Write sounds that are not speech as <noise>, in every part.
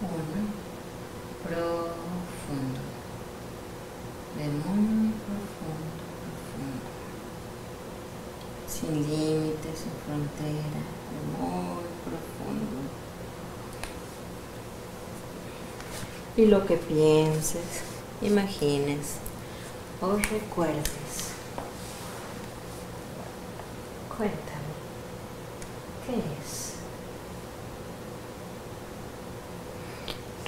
Uno, profundo, de muy profundo, profundo, sin límites, sin frontera, de muy profundo. Y lo que pienses, imagines o recuerdes. Cuéntame, ¿qué es?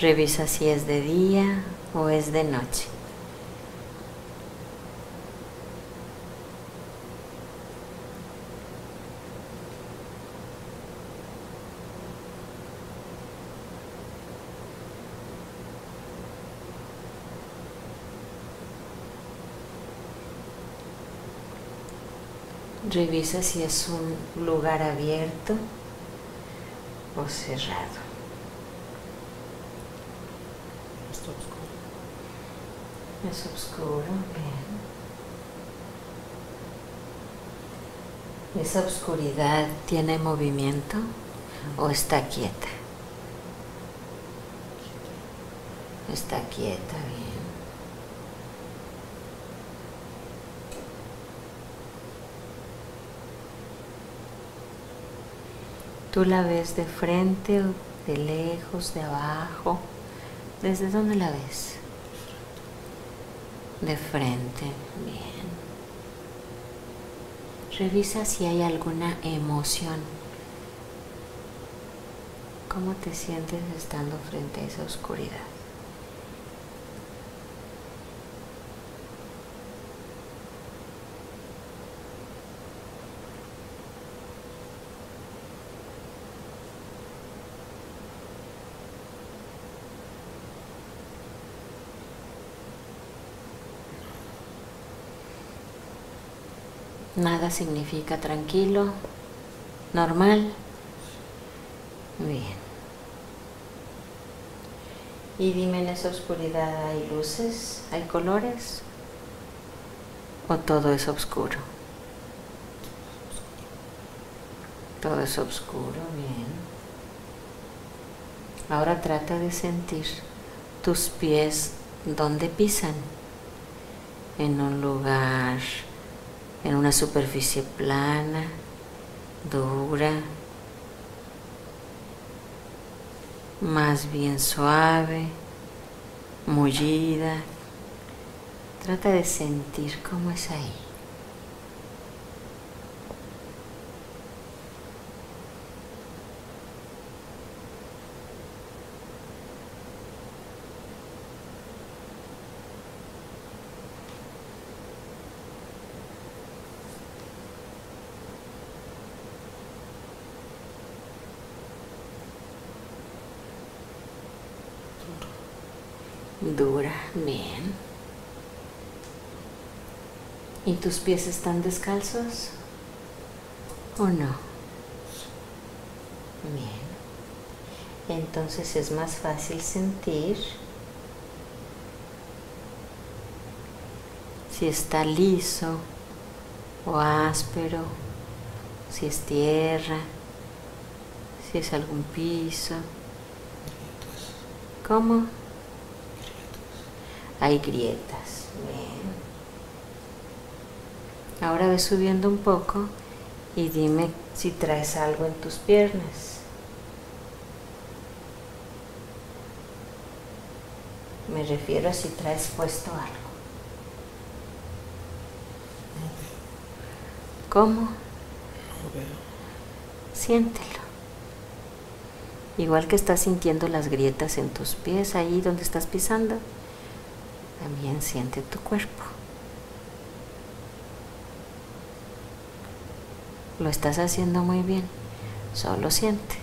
Revisa si es de día o es de noche. Revisa si es un lugar abierto o cerrado. Está oscuro. Es oscuro, bien. ¿Esa oscuridad tiene movimiento o está quieta? Está quieta, bien. ¿Tú la ves de frente o de lejos, de abajo? ¿Desde dónde la ves? De frente, bien. Revisa si hay alguna emoción. ¿Cómo te sientes estando frente a esa oscuridad? Nada significa tranquilo, normal. Bien. Y dime en esa oscuridad, ¿hay luces? ¿Hay colores? ¿O todo es oscuro? Todo es oscuro, bien. Ahora trata de sentir tus pies donde pisan. En un lugar en una superficie plana, dura, más bien suave, mullida. Trata de sentir cómo es ahí. Dura, bien. ¿Y tus pies están descalzos? ¿O no? Bien. Entonces es más fácil sentir si está liso o áspero, si es tierra, si es algún piso. ¿Cómo? Hay grietas. Bien. Ahora ve subiendo un poco y dime si traes algo en tus piernas. Me refiero a si traes puesto algo. ¿Cómo? Siéntelo. Igual que estás sintiendo las grietas en tus pies, ahí donde estás pisando, también siente tu cuerpo. Lo estás haciendo muy bien, solo siente.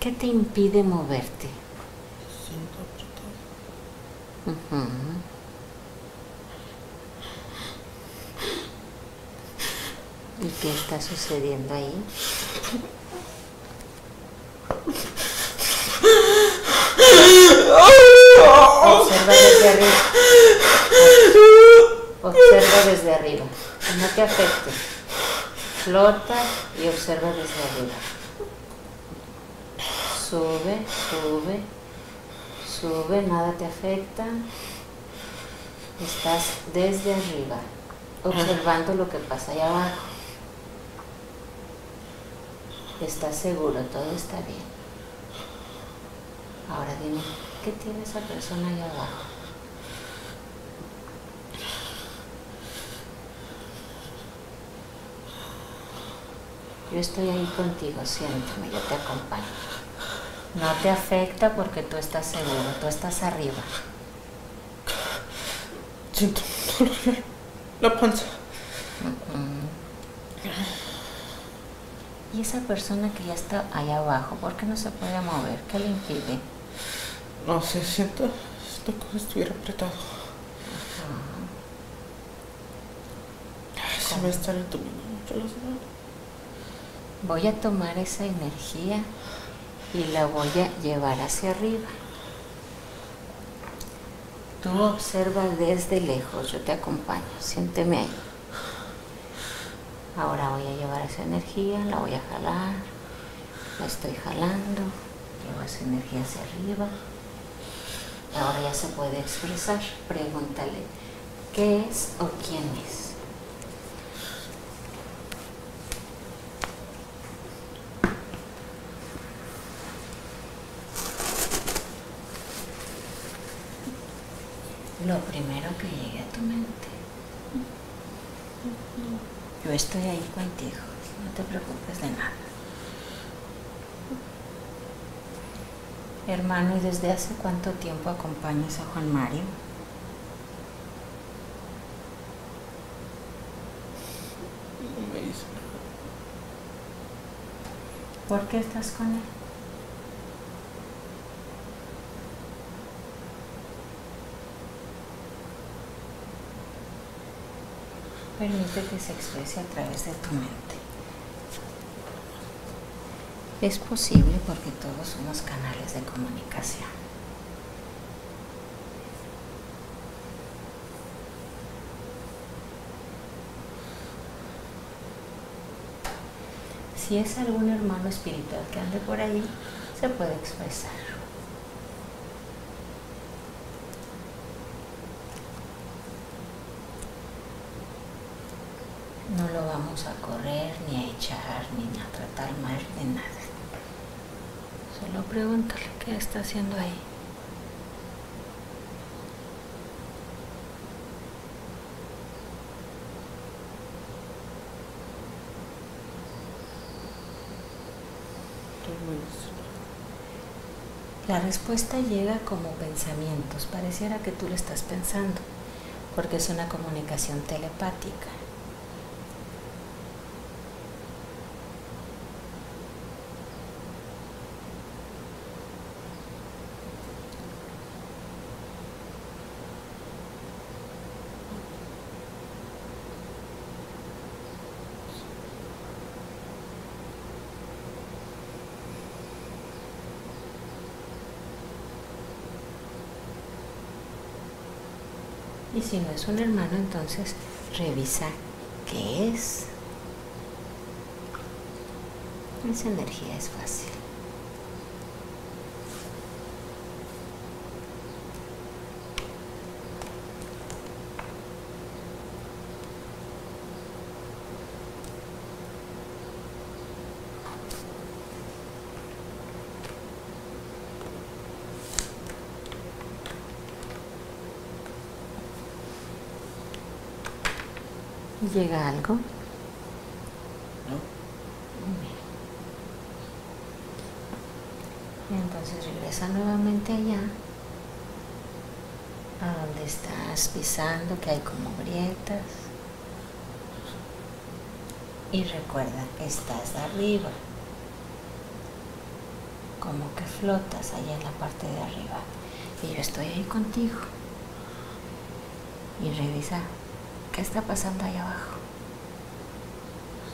¿Qué te impide moverte? Ujú. ¿Y qué está sucediendo ahí? desde arriba. Observa desde arriba. No te afecte. Flota y observa desde arriba. Sube, sube, sube, nada te afecta. Estás desde arriba, observando lo que pasa allá abajo. Estás seguro, todo está bien. Ahora dime, ¿qué tiene esa persona allá abajo? Yo estoy ahí contigo, siénteme, yo te acompaño. No te afecta porque tú estás seguro, tú estás arriba. Siento dolor la panza. Y esa persona que ya está allá abajo, ¿por qué no se puede mover? ¿Qué le impide? No sé, siento, siento como si estuviera apretado. Ay, Se me están entumiendo mucho las manos. Voy a tomar esa energía y la voy a llevar hacia arriba. Tú observa desde lejos, yo te acompaño, siénteme ahí. Ahora voy a llevar esa energía, la voy a jalar, la estoy jalando, llevo esa energía hacia arriba. Ahora ya se puede expresar, pregúntale qué es o quién es. Lo primero que llegue a tu mente. Yo estoy ahí contigo, no te preocupes de nada. Hermano, ¿y desde hace cuánto tiempo acompañas a Juan Mario? No me dice nada. ¿Por qué estás con él? Permite que se exprese a través de tu mente. Es posible porque todos somos canales de comunicación. Si es algún hermano espiritual que ande por ahí, se puede expresar. No lo vamos a correr, ni a echar, ni a nada. Solo pregúntale qué está haciendo ahí. La respuesta llega como pensamientos, pareciera que tú lo estás pensando, porque es una comunicación telepática. Y si no es un hermano, entonces revisa qué es. Esa energía es fácil. ¿Llega algo? ¿No? Y entonces regresa nuevamente allá, a donde estás pisando, que hay como grietas. Y recuerda, estás arriba, como que flotas allá en la parte de arriba. Y yo estoy ahí contigo. Y revisa, ¿qué está pasando allá abajo?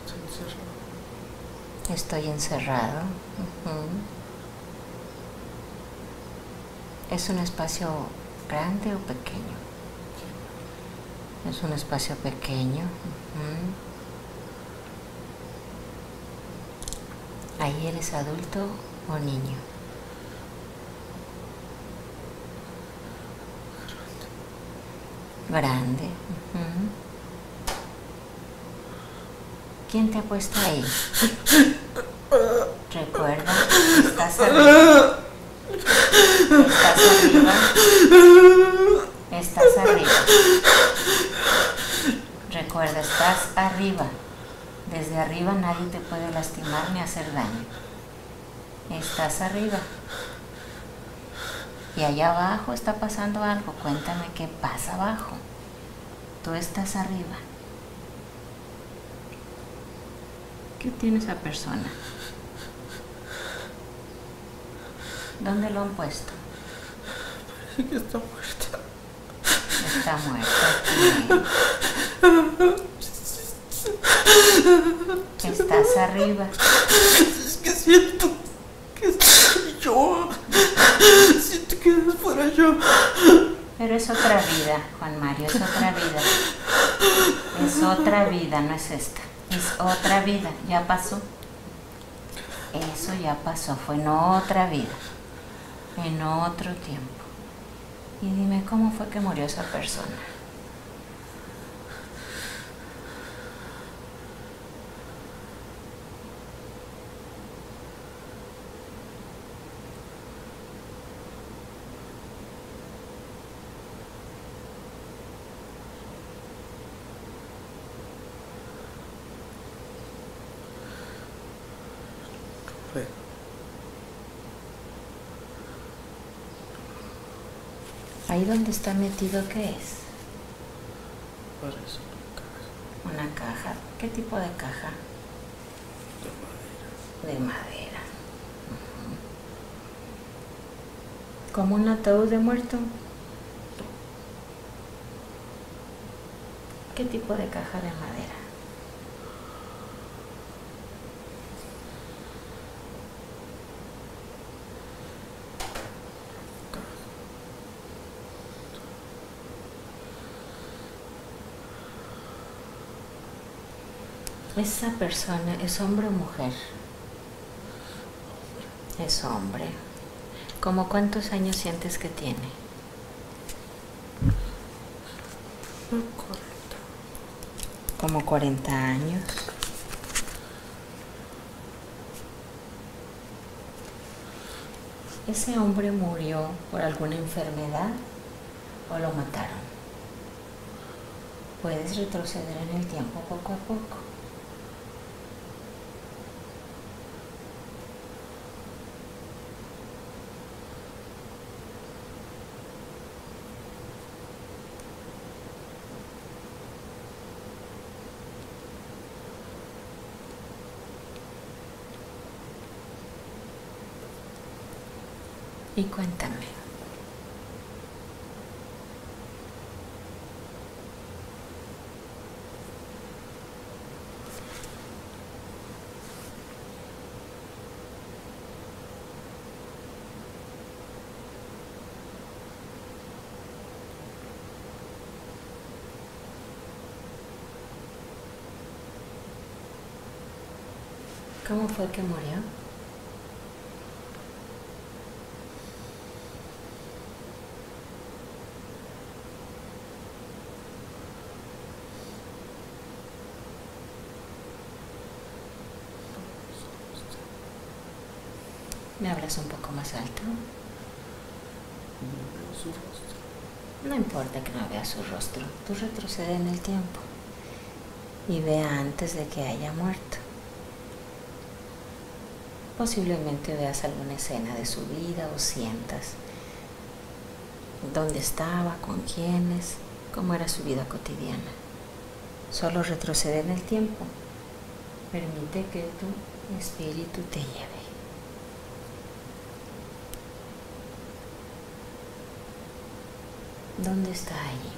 Estoy encerrado. Estoy encerrado. ¿Es un espacio grande o pequeño? Es un espacio pequeño. Ahí eres adulto o niño. Grande. ujú. ¿Quién te ha puesto ahí? Recuerda, estás arriba. Estás arriba. Estás arriba. Recuerda, estás arriba. Desde arriba nadie te puede lastimar ni hacer daño. Estás arriba. Y allá abajo está pasando algo. Cuéntame qué pasa abajo. Tú estás arriba. ¿Qué tiene esa persona? ¿Dónde lo han puesto? Parece que está muerta. Está muerto. Ok. Estás arriba. Es que siento que yo. Siento que fuera yo. Pero es otra vida, Juan Mario, es otra vida. Es otra vida, no es esta. Es otra vida, ya pasó. Eso ya pasó, fue en otra vida, en otro tiempo. Y dime cómo fue que murió esa persona. Ahí donde está metido, ¿qué es? Parece Una caja. ¿Qué tipo de caja? de madera. De madera. Como un ataúd de muerto. ¿Qué tipo de caja de madera? ¿Esa persona es hombre o mujer? Es hombre. ¿Cómo cuántos años sientes que tiene? Como 40 años. ¿Ese hombre murió por alguna enfermedad o lo mataron? Puedes retroceder en el tiempo poco a poco. Y cuéntame. ¿Cómo fue que murió? ¿Me hablas un poco más alto? No veo su rostro. No importa que no veas su rostro, tú retrocede en el tiempo y vea antes de que haya muerto. Posiblemente veas alguna escena de su vida o sientas dónde estaba, con quiénes, cómo era su vida cotidiana. Solo retrocede en el tiempo. Permite que tu espíritu te lleve. ¿Dónde está allí?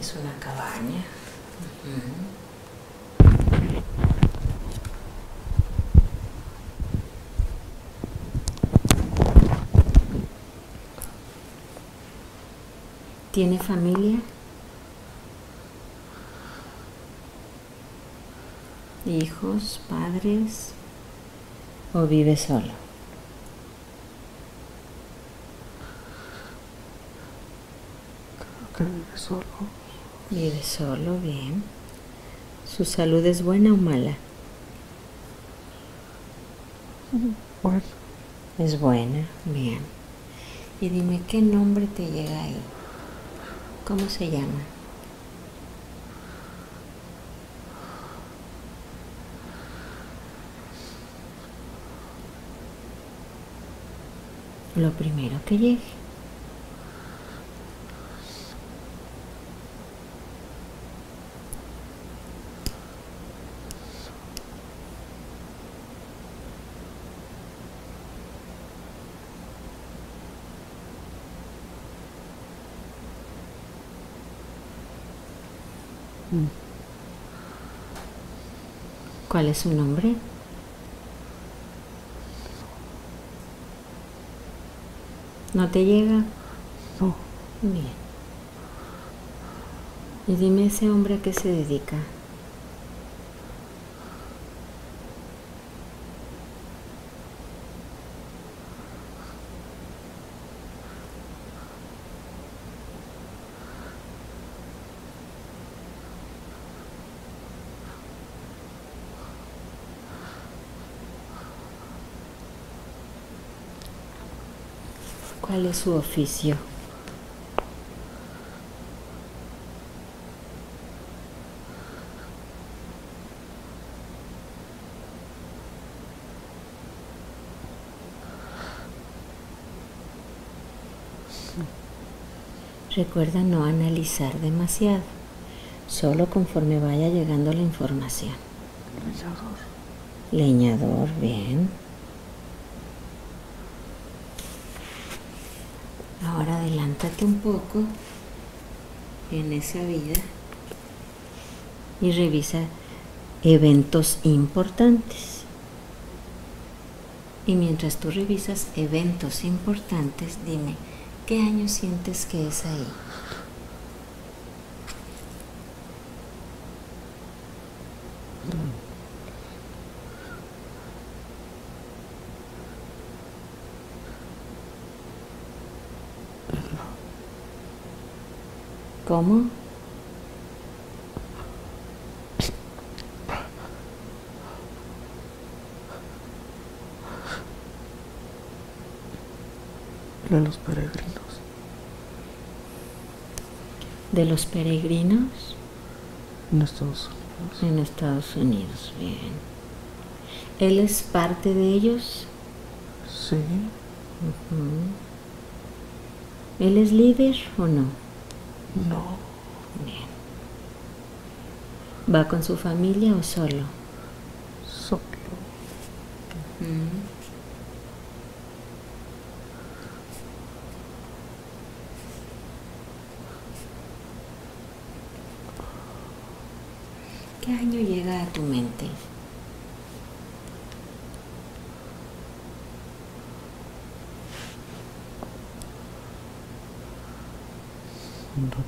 Es una cabaña. ¿Tiene familia? hijos, padres, o vive solo? Creo que vive solo. Vive solo, bien. ¿Su salud es buena o mala? Bueno, Es buena, bien. Y dime qué nombre te llega ahí. ¿Cómo se llama? Lo primero que llegue. ¿Cuál es su nombre? ¿No te llega? no. Bien. Y dime ese hombre a qué se dedica. ¿Cuál es su oficio? Recuerda no analizar demasiado, solo conforme vaya llegando la información. Leñador. Leñador, bien. Ahora adelántate un poco en esa vida y revisa eventos importantes. Y mientras tú revisas eventos importantes, dime, ¿qué año sientes que es ahí? De los peregrinos. ¿De los peregrinos? En Estados Unidos. En Estados Unidos, bien. ¿Él es parte de ellos? Sí. ¿Él es líder o no? No. Bien. ¿Va con su familia o solo? ¿Qué año llega a tu mente?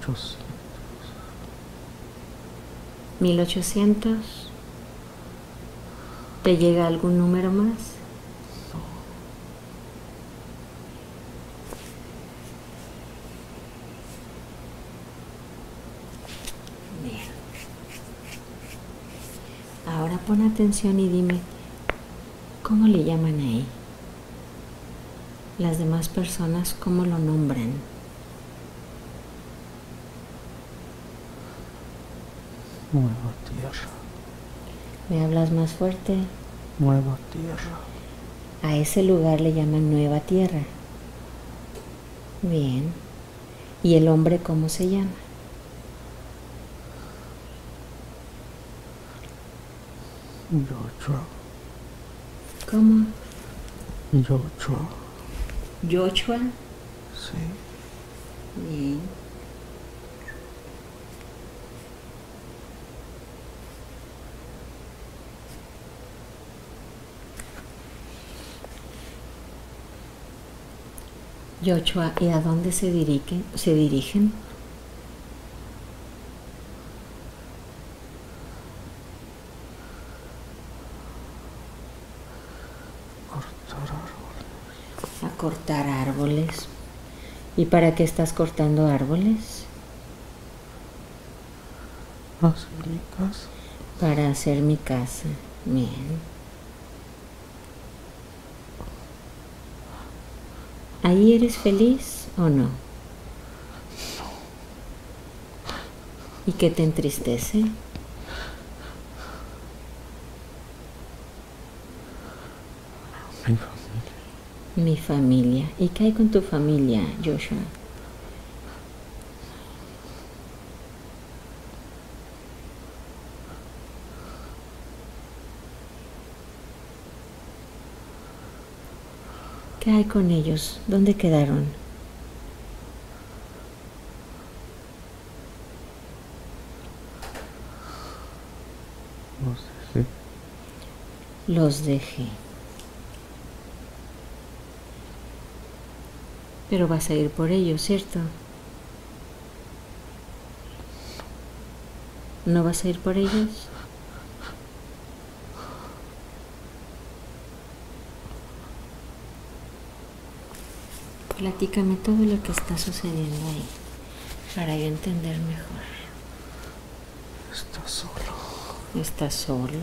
Ochocientos. 1800. ¿Te llega algún número más? Bien. Ahora pon atención y dime, ¿cómo le llaman ahí? Las demás personas, ¿cómo lo nombran? Nueva tierra. ¿Me hablas más fuerte? Nueva tierra. A ese lugar le llaman Nueva Tierra. Bien. ¿Y el hombre cómo se llama? Yochua. ¿Cómo? Yochua. Joshua. Sí. Bien. Yoshua, ¿y a dónde se dirigen? Se dirigen? A cortar árboles. ¿Y para qué estás cortando árboles? Para hacer mi casa. Para hacer mi casa. Bien. ¿Ahí eres feliz o no? ¿Y qué te entristece? Mi familia. Mi familia. ¿Y qué hay con tu familia, Joshua? Hay con ellos? ¿Dónde quedaron? Los dejé. Los dejé. Pero vas a ir por ellos, ¿cierto? ¿No vas a ir por ellos? Platícame todo lo que está sucediendo ahí para yo entender mejor. Está solo. ¿Estás solo?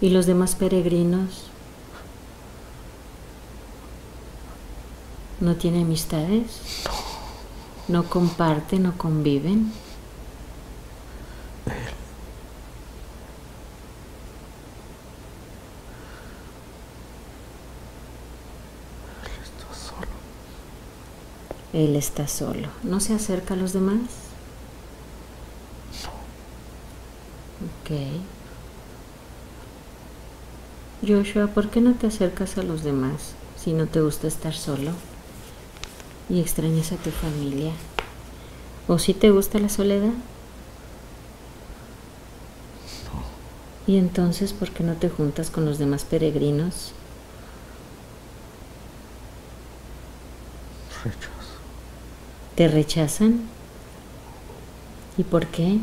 ¿Y los demás peregrinos? ¿No tiene amistades? ¿No comparten, no conviven? Él está solo. Él está solo. ¿No se acerca a los demás? Ok. Joshua, ¿por qué no te acercas a los demás si no te gusta estar solo y extrañas a tu familia? ¿O si te gusta la soledad? ¿Y entonces por qué no te juntas con los demás peregrinos? ¿Te rechazan? ¿Y por qué?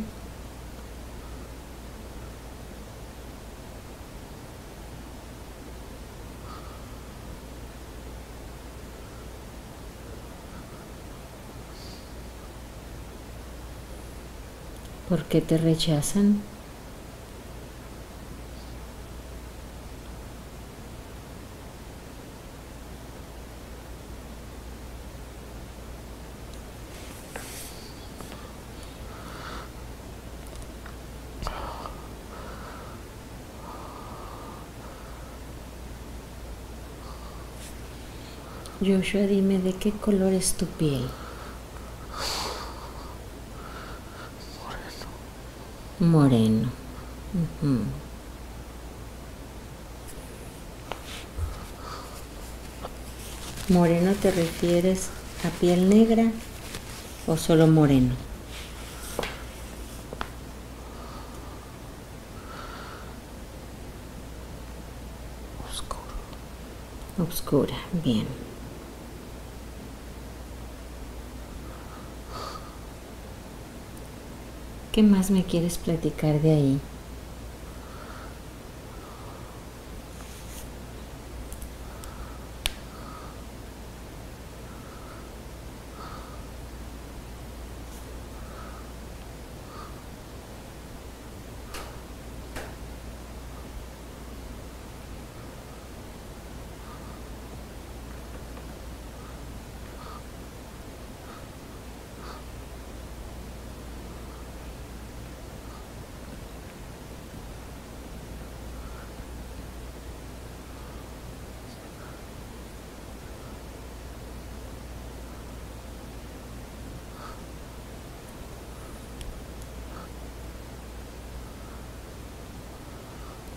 ¿Por qué te rechazan? Joshua, dime de qué color es tu piel. Moreno. Ujú. ¿Moreno te refieres a piel negra o solo moreno? Oscuro. Obscura, bien. ¿Qué más me quieres platicar de ahí?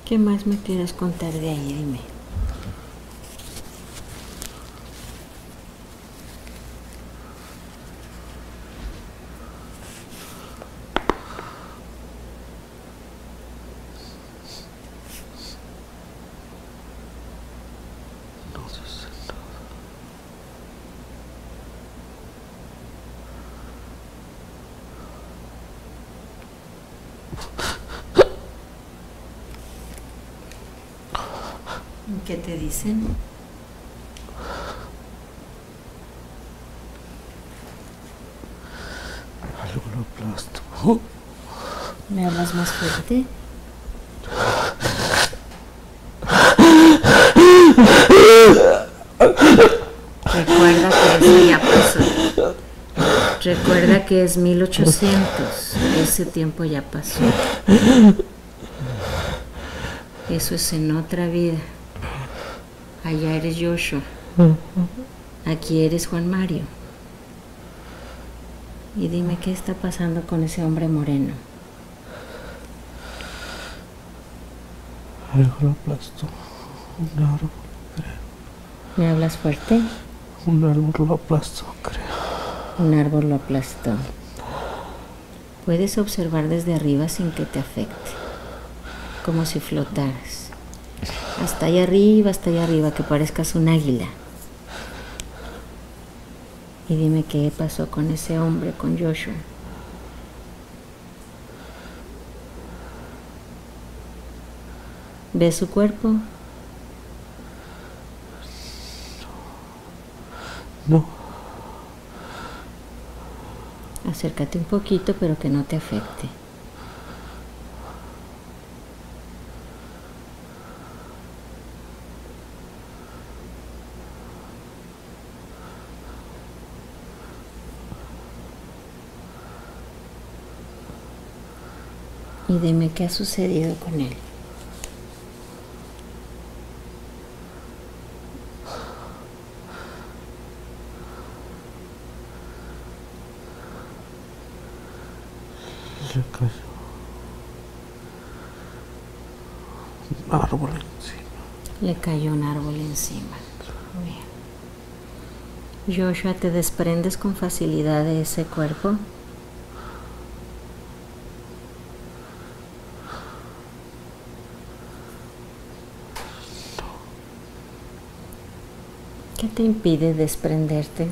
¿Qué más me quieres contar de ahí? Dime. No dice nada. ¿Qué te dicen? Algo lo aplasto. ¿Me hablas más fuerte? Recuerda que eso ya pasó. Recuerda que es 1800. Ese tiempo ya pasó. Eso es en otra vida. Allá eres Joshua. Aquí eres Juan Mario. Y dime qué está pasando con ese hombre moreno. Algo lo aplastó. Un árbol, ¿Me hablas fuerte? un árbol lo aplastó, creo. Un árbol lo aplastó. Puedes observar desde arriba sin que te afecte, como si flotaras. Hasta allá arriba, hasta allá arriba, que parezcas un águila. Y dime qué pasó con ese hombre, con Joshua. ¿Ves su cuerpo? No, Acércate un poquito, pero que no te afecte. Y dime qué ha sucedido con él. le cayó. Un árbol encima. Le cayó un árbol encima. Bien. Joshua, ¿te desprendes con facilidad de ese cuerpo? ¿Qué te impide desprenderte?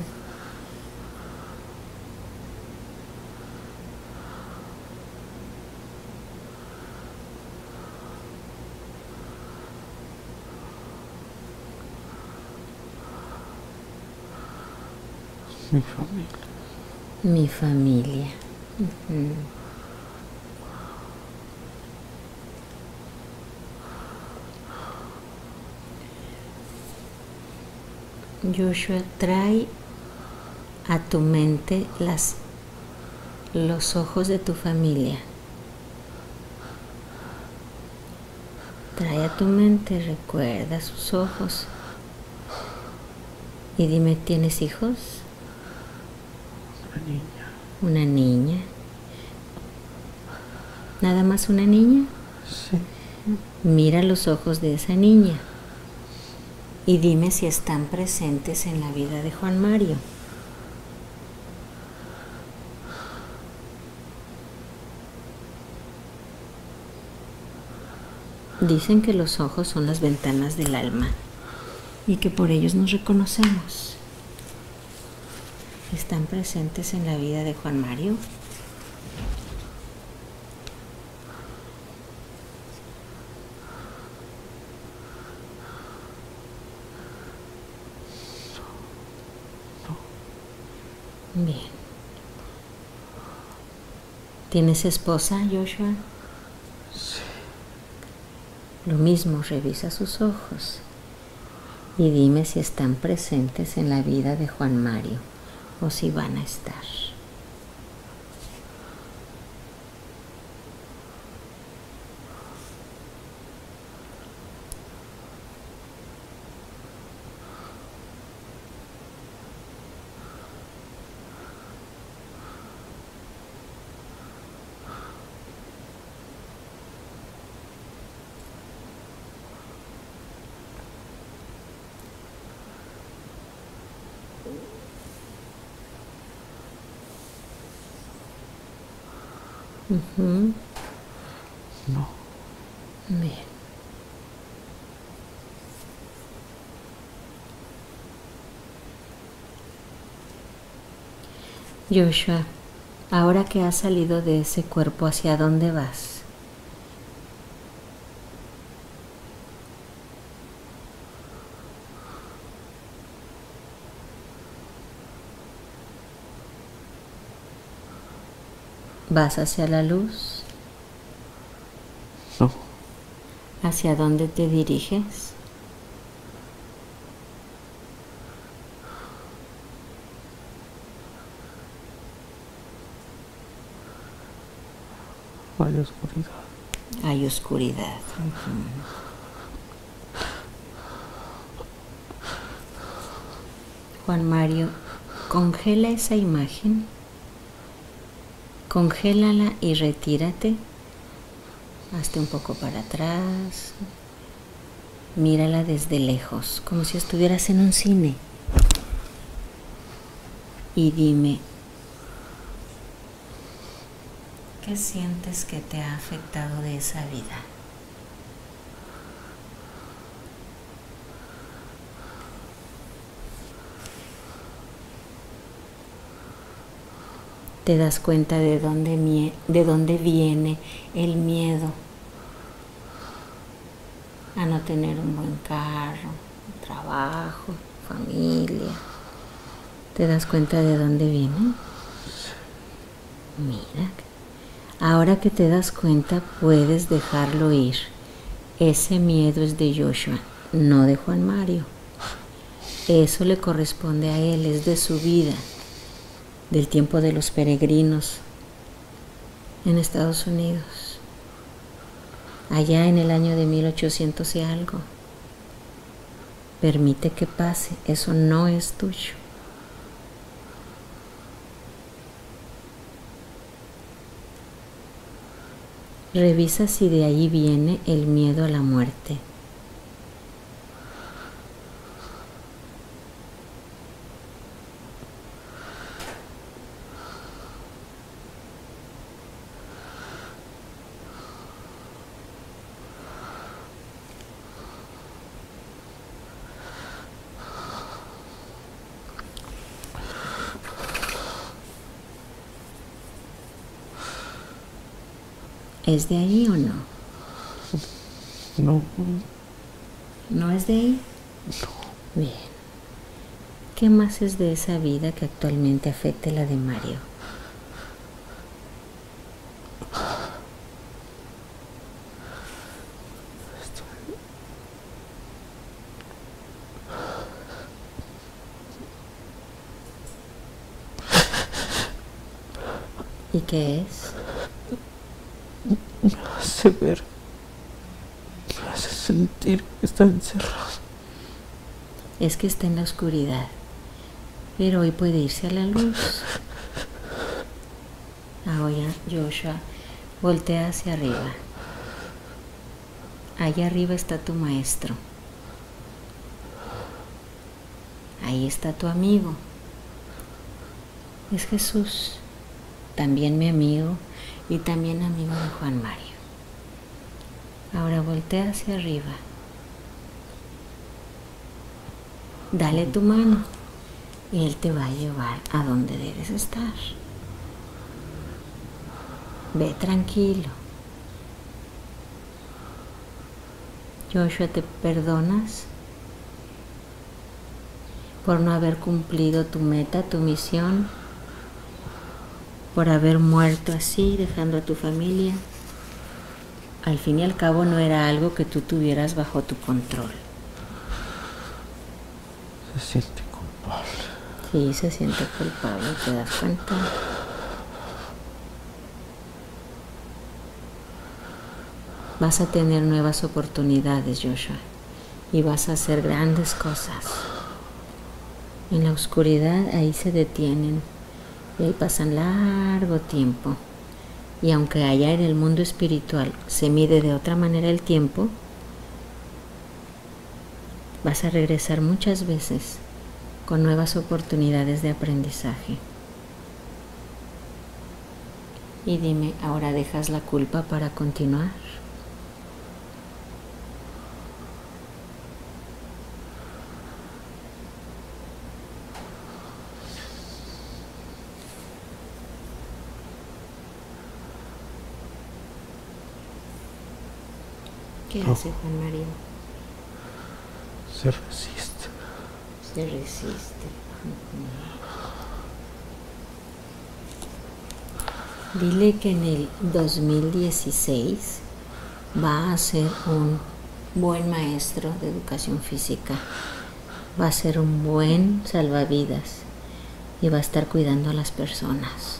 Mi familia. Mi familia. Joshua, trae a tu mente las, los ojos de tu familia. Trae a tu mente, recuerda sus ojos. Y dime, ¿tienes hijos? Una niña. Una niña. ¿Nada más una niña? Sí. Mira los ojos de esa niña y dime si están presentes en la vida de Juan Mario. Dicen que los ojos son las ventanas del alma y que por ellos nos reconocemos. ¿Están presentes en la vida de Juan Mario? Bien. ¿Tienes esposa, Joshua? Sí. Lo mismo, revisa sus ojos y dime si están presentes en la vida de Juan Mario o si van a estar. Ujú, No. Bien. Joshua, ahora que has salido de ese cuerpo, ¿hacia dónde vas? ¿Vas hacia la luz? No. ¿Hacia dónde te diriges? Hay oscuridad. Hay oscuridad. Juan Mario, congela esa imagen, congélala y retírate. Hazte un poco para atrás. Mírala desde lejos, como si estuvieras en un cine. Y dime, ¿qué sientes que te ha afectado de esa vida? Te das cuenta de dónde, de dónde viene el miedo a no tener un buen carro, trabajo, familia. ¿Te das cuenta de dónde viene? Mira, ahora que te das cuenta puedes dejarlo ir. Ese miedo es de Joshua, no de Juan Mario. Eso le corresponde a él, es de su vida del tiempo de los peregrinos en Estados Unidos, allá en el año de 1800 y algo. Permite que pase, eso no es tuyo. Revisa si de ahí viene el miedo a la muerte. ¿Es de ahí o no? No. ¿No es de ahí? Bien. ¿Qué más es de esa vida que actualmente afecte la de Mario? ¿Y qué es? Hace ver. Hace sentir que está encerrado. Es que está en la oscuridad, pero hoy puede irse a la luz. Ahora, Joshua, voltea hacia arriba. Allá arriba está tu maestro. Ahí está tu amigo. Es Jesús, también mi amigo y también amigo de Juan Mario. Ahora voltea hacia arriba. Dale tu mano y Él te va a llevar a donde debes estar. Ve tranquilo. Joshua, ¿te perdonas por no haber cumplido tu meta, tu misión? Por haber muerto así, dejando a tu familia. Al fin y al cabo no era algo que tú tuvieras bajo tu control. Se siente culpable. Sí, se siente culpable, ¿te das cuenta? Vas a tener nuevas oportunidades, Joshua, y vas a hacer grandes cosas. En la oscuridad ahí se detienen y ahí pasan largo tiempo. Y aunque allá en el mundo espiritual se mide de otra manera el tiempo, vas a regresar muchas veces con nuevas oportunidades de aprendizaje. Y dime, ¿ahora dejas la culpa para continuar? ¿Qué No. hace Juan Mario? Se resiste. Se resiste. Dile que en el 2016 va a ser un buen maestro de educación física, va a ser un buen salvavidas y va a estar cuidando a las personas.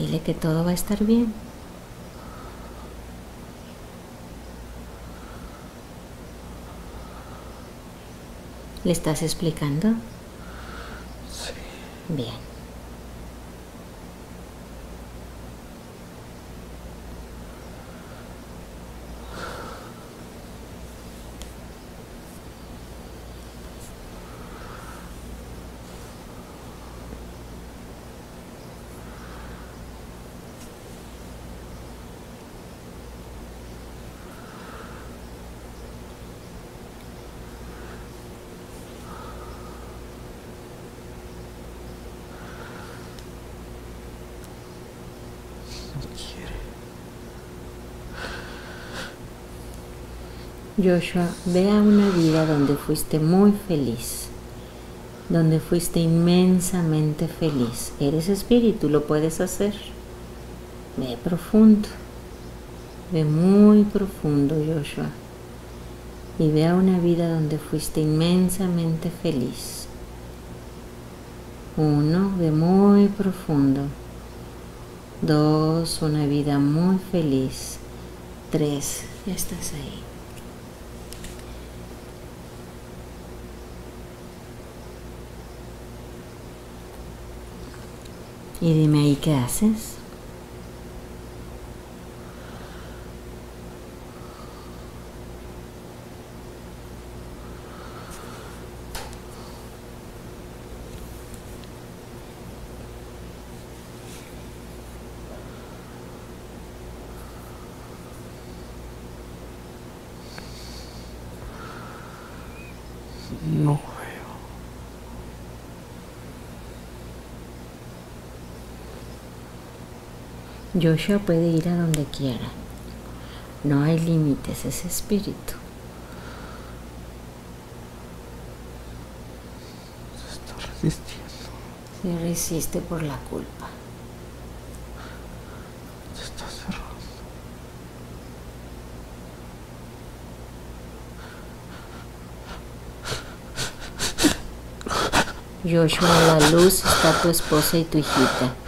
Dile que todo va a estar bien. ¿Le estás explicando? Sí. Bien. No quiere. Joshua, vea una vida donde fuiste muy feliz, donde fuiste inmensamente feliz. Eres espíritu, lo puedes hacer. Ve profundo, ve muy profundo, Joshua. Y vea una vida donde fuiste inmensamente feliz. Uno, ve muy profundo. Dos, una vida muy feliz. Tres, ya estás ahí. Y dime ahí qué haces. No veo. Joshua puede ir a donde quiera. No hay límites, es espíritu. Se está resistiendo. Se resiste por la culpa. Se está cerrando. Joshua, la luz está tu esposa y tu hijita.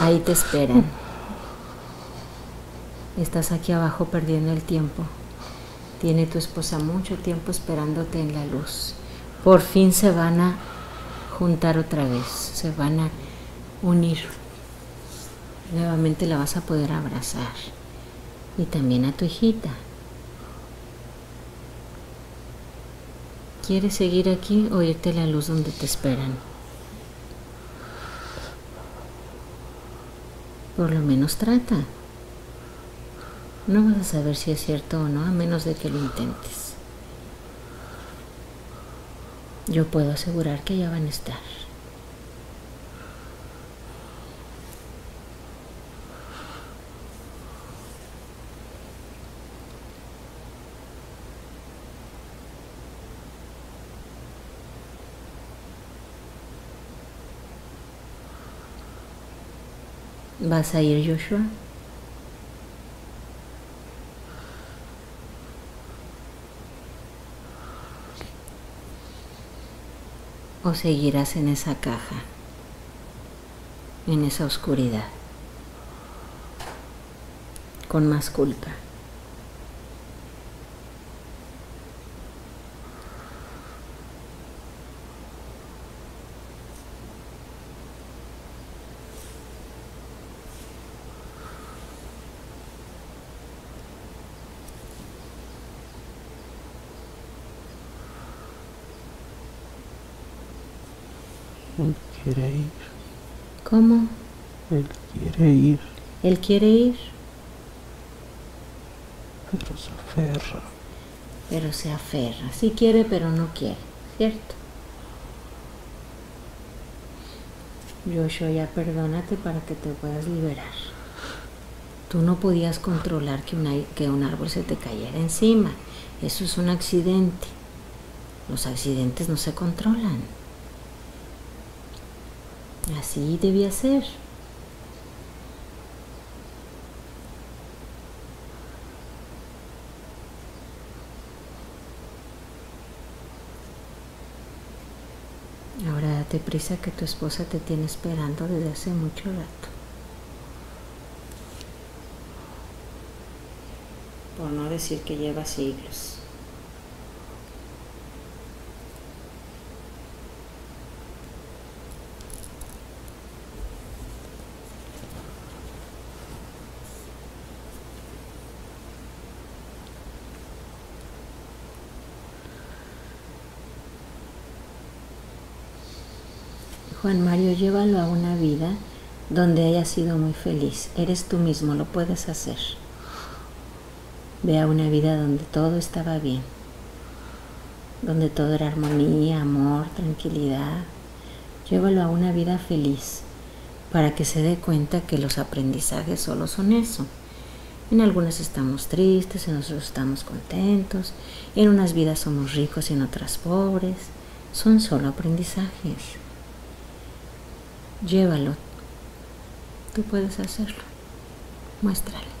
Ahí te esperan. Estás aquí abajo perdiendo el tiempo. Tiene tu esposa mucho tiempo esperándote en la luz. Por fin se van a juntar otra vez, se van a unir. Nuevamente la vas a poder abrazar. Y también a tu hijita. ¿Quieres seguir aquí o irte a la luz donde te esperan? Por lo menos trata. No vas a saber si es cierto o no a menos de que lo intentes. Yo puedo asegurar que ya van a estar. ¿Vas a ir, Joshua? ¿O seguirás en esa caja, en esa oscuridad, con más culpa? Él quiere ir. ¿Cómo? Él quiere ir. ¿Él quiere ir? Pero se aferra. Pero se aferra. Sí quiere, pero no quiere. ¿Cierto? Joshua, ya perdónate para que te puedas liberar. Tú no podías controlar que, una- que un árbol se te cayera encima. Eso es un accidente. Los accidentes no se controlan. Así debía ser. Ahora date prisa que tu esposa te tiene esperando desde hace mucho rato. Por no decir que lleva siglos. Juan Mario, llévalo a una vida donde haya sido muy feliz. Eres tú mismo, lo puedes hacer. Ve a una vida donde todo estaba bien, donde todo era armonía, amor, tranquilidad. Llévalo a una vida feliz para que se dé cuenta que los aprendizajes solo son eso. En algunas estamos tristes, en otras estamos contentos, en unas vidas somos ricos y en otras pobres. Son solo aprendizajes. Llévalo. Tú puedes hacerlo. Muéstrale.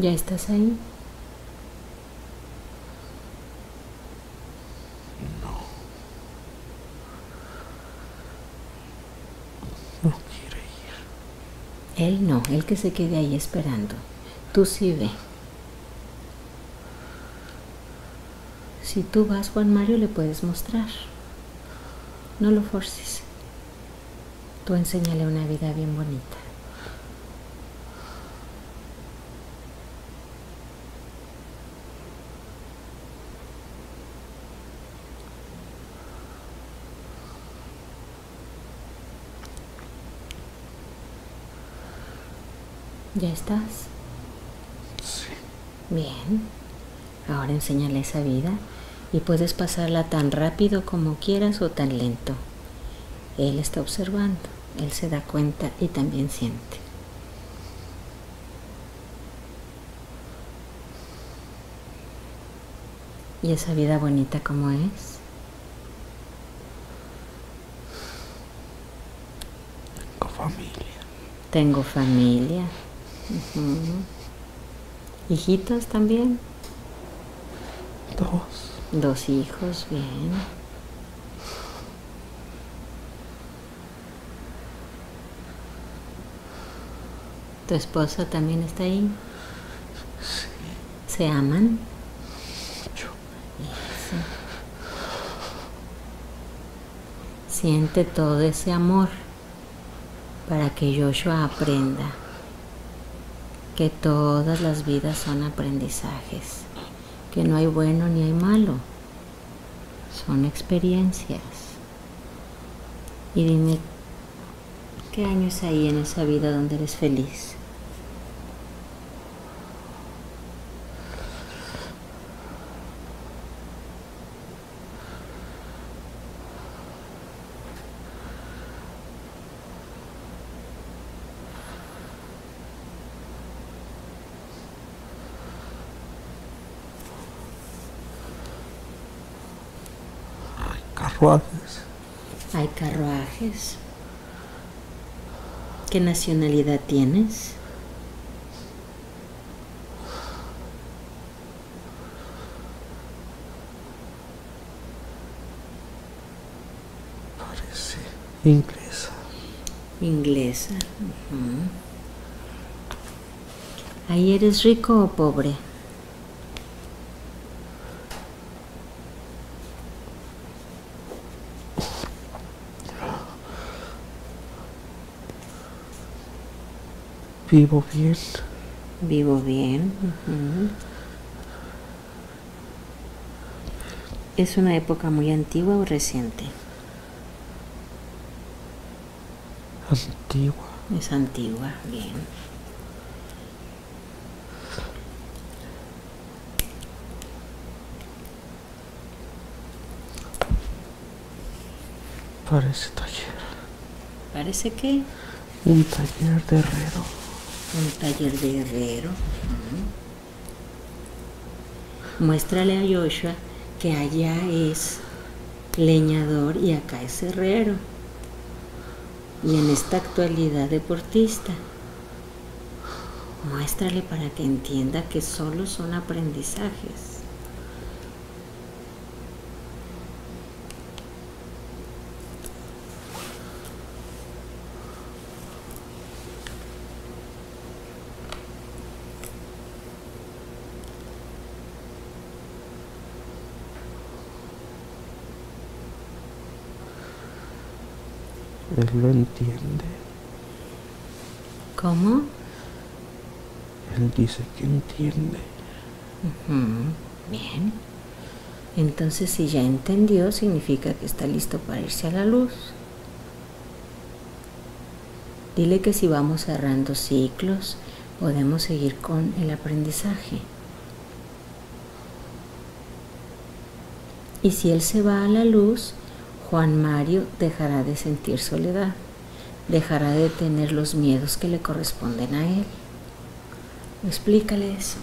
¿Ya estás ahí? No quiere ir. Él no, él que se quede ahí esperando. Tú sí ve. Si tú vas, Juan Mario, le puedes mostrar. No lo forces. Tú enséñale una vida bien bonita. ¿Ya estás? Sí. Bien. Ahora enséñale esa vida y puedes pasarla tan rápido como quieras o tan lento. Él está observando, él se da cuenta y también siente. ¿Y esa vida bonita como es? Tengo familia. Tengo familia. ¿Hijitos también? Dos. Dos hijos, bien. ¿Tu esposa también está ahí? Sí. ¿Se aman? Mucho. Siente todo ese amor para que Joshua aprenda que todas las vidas son aprendizajes, que no hay bueno ni hay malo, son experiencias. Y dime, ¿qué años hay en esa vida donde eres feliz? Hay carruajes. Hay carruajes. ¿Qué nacionalidad tienes? Parece inglesa. Inglesa. ujú. ¿Ahí eres rico o pobre? Vivo bien. Vivo bien. ujú. ¿Es una época muy antigua o reciente? Antigua. Es antigua, bien. Parece taller. ¿Parece que? Un taller de herrero. Un taller de herrero. Muéstrale a Joshua que allá es leñador y acá es herrero. Y en esta actualidad deportista. Muéstrale para que entienda que solo son aprendizajes. Él lo entiende. ¿Cómo? Él dice que entiende. Bien. Entonces, si ya entendió, significa que está listo para irse a la luz. Dile que si vamos cerrando ciclos, podemos seguir con el aprendizaje. Y si él se va a la luz, Juan Mario dejará de sentir soledad, dejará de tener los miedos que le corresponden a él. Explícale eso.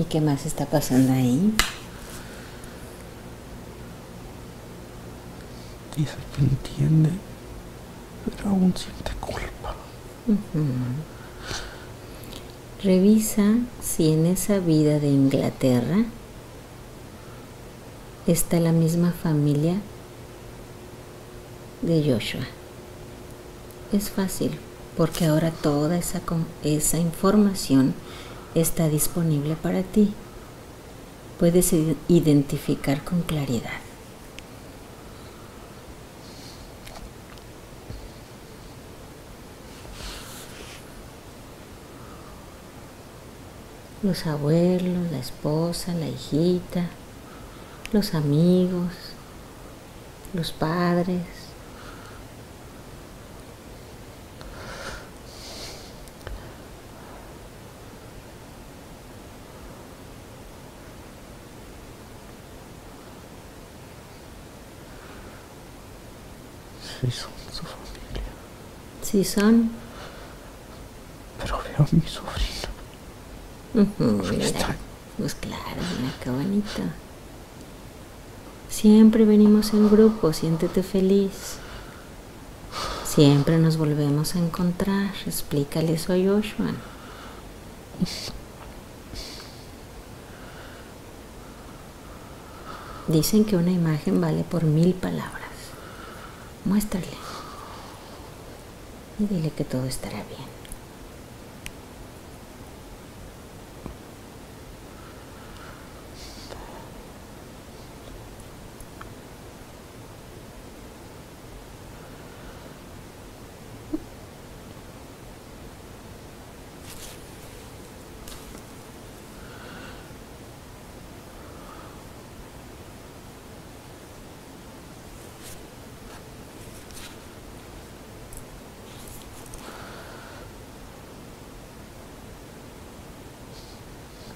¿Y qué más está pasando ahí? Dice que entiende, pero aún siente culpa. Revisa si en esa vida de Inglaterra está la misma familia de Joshua. Es fácil, porque ahora toda esa, esa información está disponible para ti. Puedes identificar con claridad. Los abuelos, la esposa, la hijita, los amigos, los padres. Sí, son su familia. Sí son. Pero veo a mi sobrino. Mira, está- Pues claro, mira qué bonito. Siempre venimos en grupo, siéntete feliz. Siempre nos volvemos a encontrar. Explícale eso a Joshua. Dicen que una imagen vale por mil palabras. Muéstrale. Y dile que todo estará bien.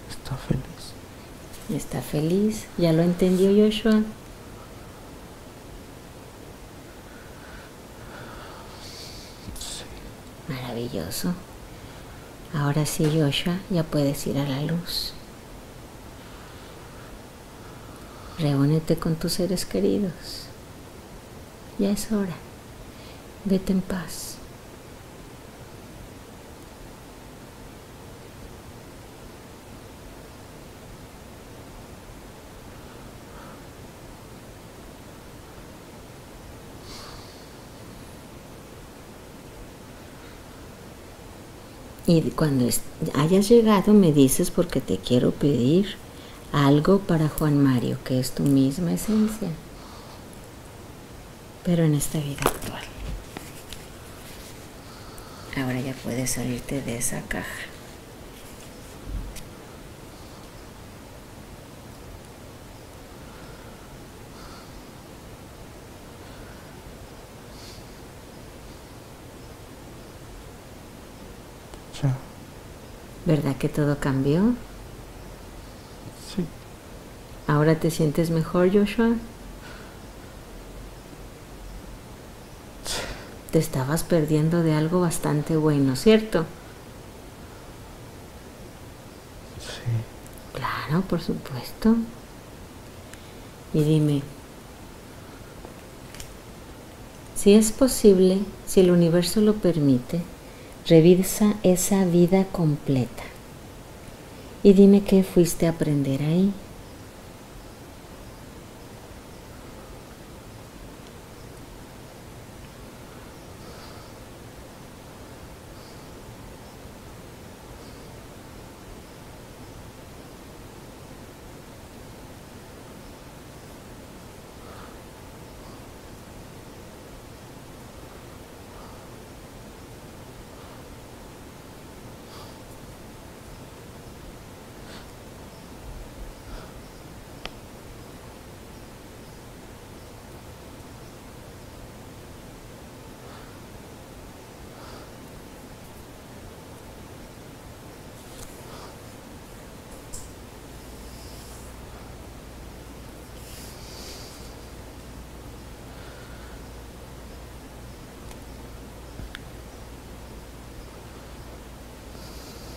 Está feliz. Está feliz. ¿Ya lo entendió Joshua? Maravilloso. Ahora sí, Joshua, ya puedes ir a la luz. Reúnete con tus seres queridos. Ya es hora. Vete en paz. Y cuando hayas llegado me dices porque te quiero pedir algo para Juan Mario, que es tu misma esencia, pero en esta vida actual. Ahora ya puedes salirte de esa caja. ¿Verdad que todo cambió? Sí. ¿Ahora te sientes mejor, Joshua? Te estabas perdiendo de algo bastante bueno, ¿cierto? Sí. Claro, por supuesto. Y dime, si es posible, si el universo lo permite, Revisa esa vida completa y dime qué fuiste a aprender ahí.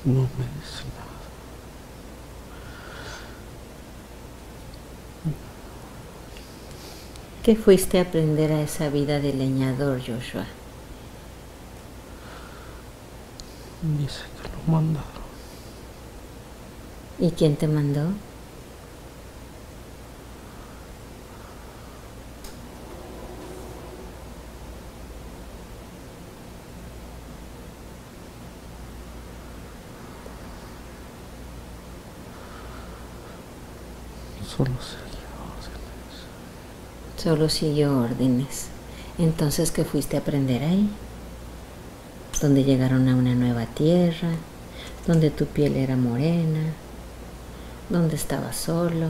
No me dice nada. ¿Qué fuiste a aprender a esa vida de leñador, Joshua? Dice que lo mandaron. ¿Y quién te mandó? Solo siguió órdenes. Solo siguió órdenes. Entonces, ¿qué fuiste a aprender ahí? Donde llegaron a una nueva tierra, donde tu piel era morena, donde estabas solo.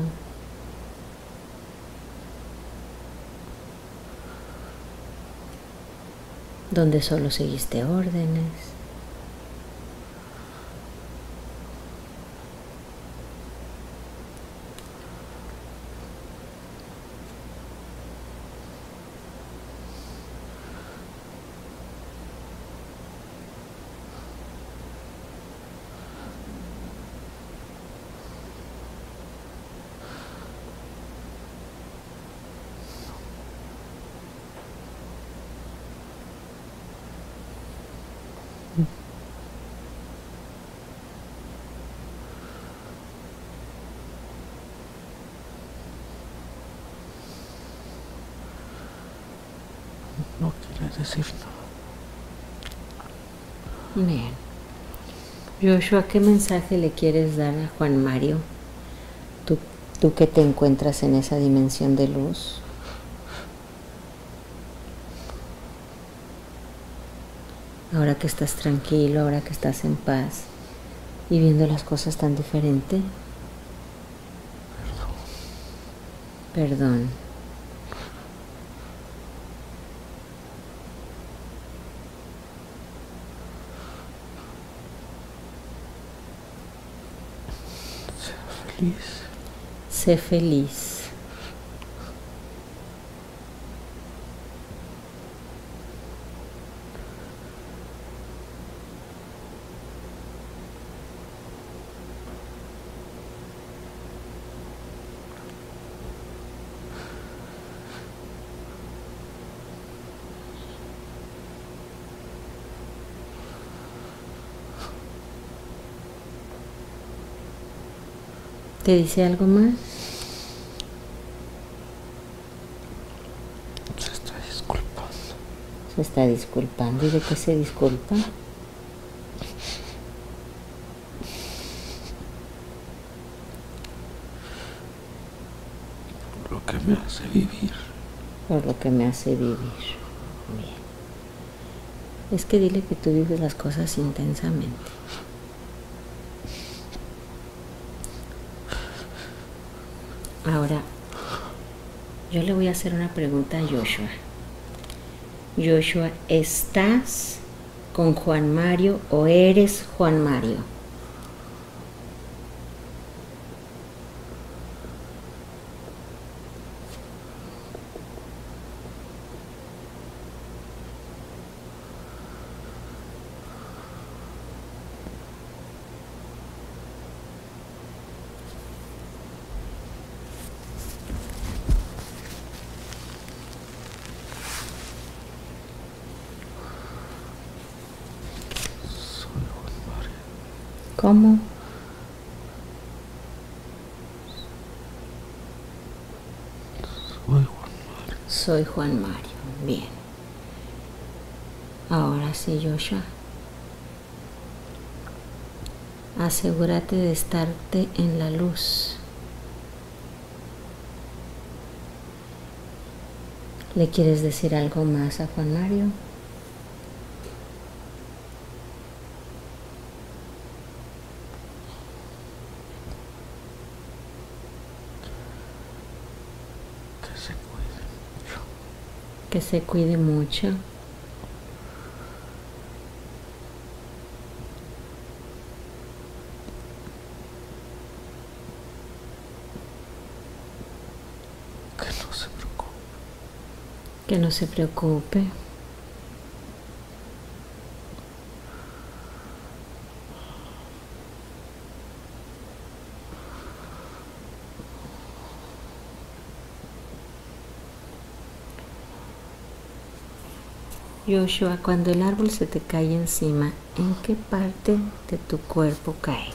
Donde solo seguiste órdenes. No quiere decir nada. Bien. Joshua, ¿qué mensaje le quieres dar a Juan Mario? Tú, tú que te encuentras en esa dimensión de luz. Ahora que estás tranquilo, ahora que estás en paz y viendo las cosas tan diferente. Perdón. Sea feliz. Sé feliz. ¿Te dice algo más? Se está disculpando. Se está disculpando. ¿Y de qué se disculpa? Por lo que me hace vivir. Por lo que me hace vivir. Bien. Es que dile que tú vives las cosas intensamente. Yo le voy a hacer una pregunta a Joshua. Joshua, ¿estás con Juan Mario o eres Juan Mario? Soy Juan Mario. ¿Cómo? Soy Juan Mario. Soy Juan Mario. Bien. Ahora sí, Joshua. Asegúrate de estarte en la luz. ¿Le quieres decir algo más a Juan Mario? Que se cuide mucho. Que se cuide mucho. Que no se preocupe. Que no se preocupe. Joshua, cuando el árbol se te cae encima, ¿en qué parte de tu cuerpo cae?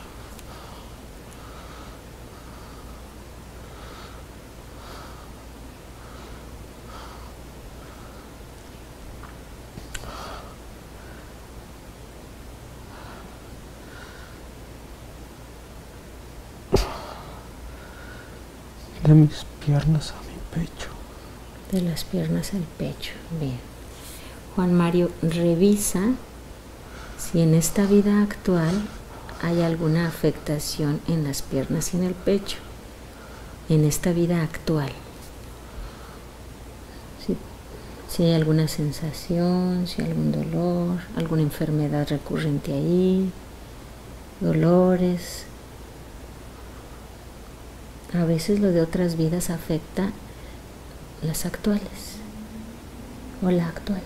De mis piernas a mi pecho. De las piernas al pecho. Bien. Juan Mario, revisa si en esta vida actual hay alguna afectación en las piernas y en el pecho. En esta vida actual. Si, hay alguna sensación, si hay algún dolor, alguna enfermedad recurrente ahí, dolores. A veces lo de otras vidas afecta las actuales o la actual.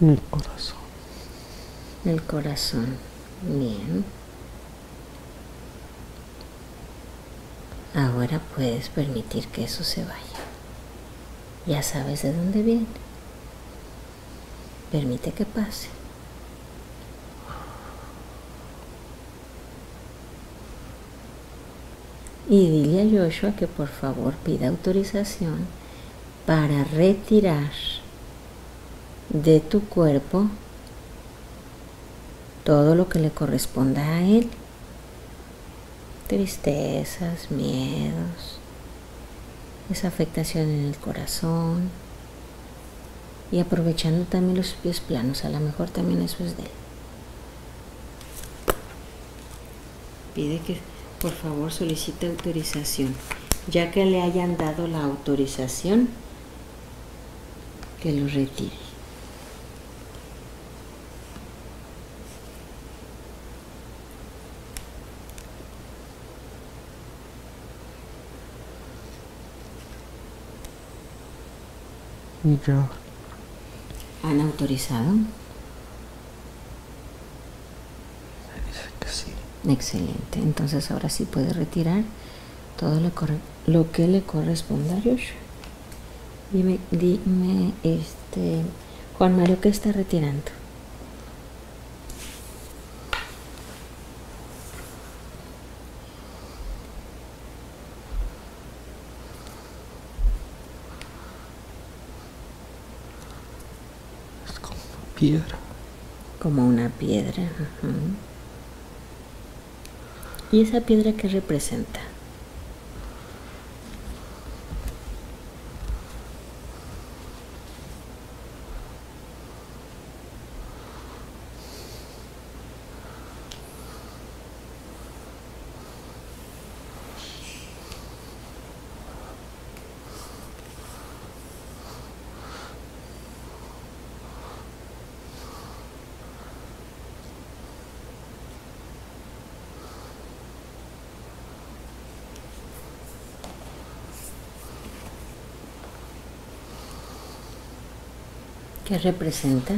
Mi corazón. El corazón. Bien. Ahora puedes permitir que eso se vaya. Ya sabes de dónde viene. Permite que pase. Y dile a Joshua que por favor pida autorización para retirar de tu cuerpo todo lo que le corresponda a él. Tristezas, miedos, esa afectación en el corazón y aprovechando también los pies planos, a lo mejor también eso es de él. Pide que por favor solicite autorización, ya que le hayan dado la autorización, que lo retire. Y ya. ¿Han autorizado? Sí. Excelente. Entonces ahora sí puede retirar todo lo, lo que le corresponda a. Dime, dime, este, Juan Mario, ¿qué está retirando? Como una piedra. ¿Y esa piedra qué representa? ¿Qué representa?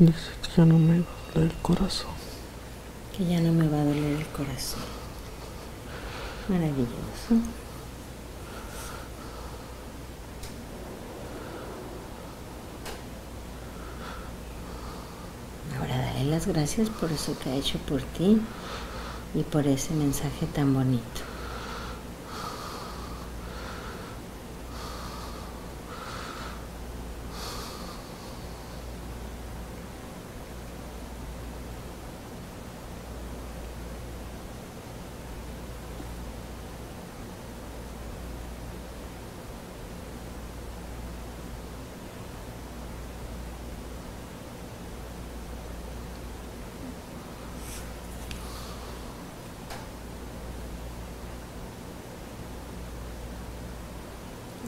Dice que ya no me va a doler el corazón. Que ya no me va a doler el corazón. Maravilloso. Ahora dale las gracias por eso que ha hecho por ti y por ese mensaje tan bonito.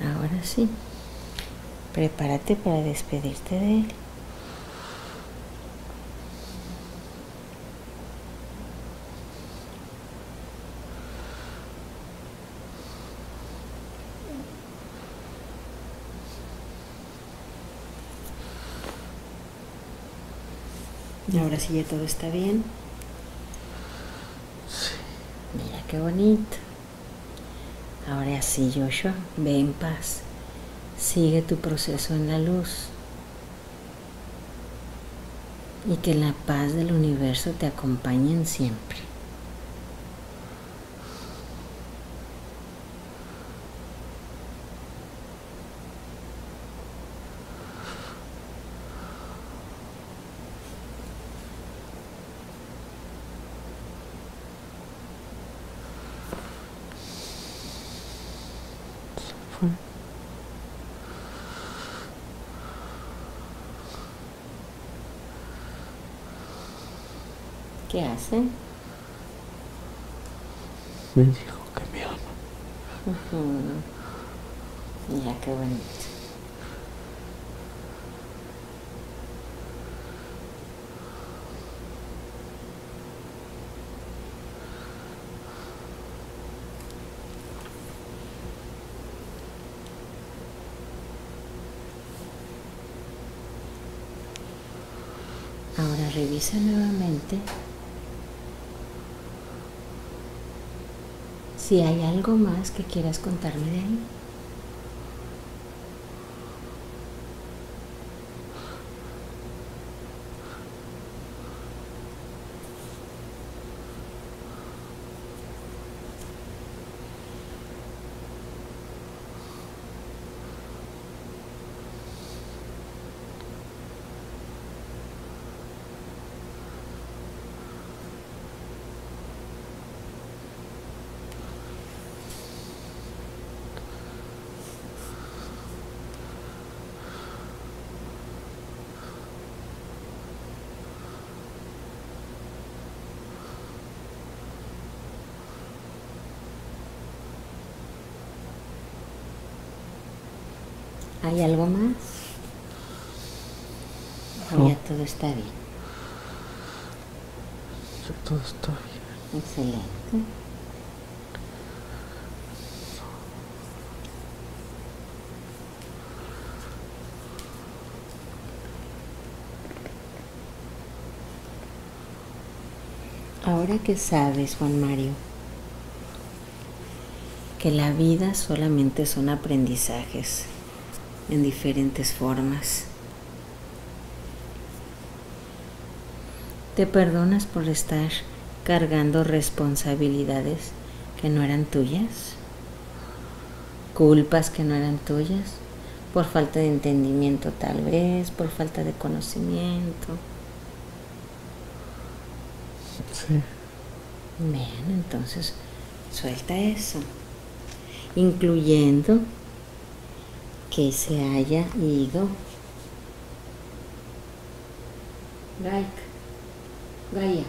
Ahora sí, prepárate para despedirte de él. Y ahora sí ya todo está bien. Mira qué bonito. Ahora sí, Joshua, ve en paz. Sigue tu proceso en la luz. Y que la paz del universo te acompañe siempre. Fue. ¿Qué hace? Me dijo que me ama. Mira qué bonito. Ahora revisa nuevamente si hay algo más que quieras contarme de ahí. ¿Hay algo más? ¿O No. ya todo está bien? Ya todo está bien. Excelente. Ahora que sabes, Juan Mario, que la vida solamente son aprendizajes en diferentes formas. Te perdonas por estar cargando responsabilidades que no eran tuyas, culpas que no eran tuyas, por falta de entendimiento tal vez, por falta de conocimiento. Sí. Bien, entonces suelta eso, incluyendo que se haya ido Gaik, Gaia,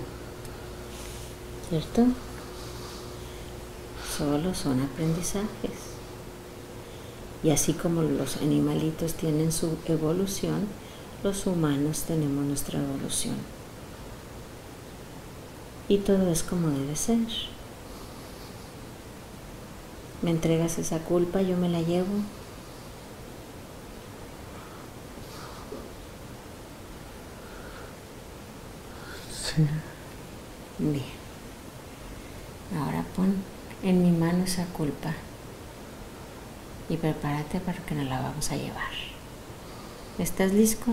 ¿cierto? Solo son aprendizajes. Y así como los animalitos tienen su evolución, los humanos tenemos nuestra evolución. Y todo es como debe ser. Me entregas esa culpa, yo me la llevo. Sí. Bien. Ahora pon en mi mano esa culpa y prepárate para que nos la vamos a llevar. ¿Estás listo?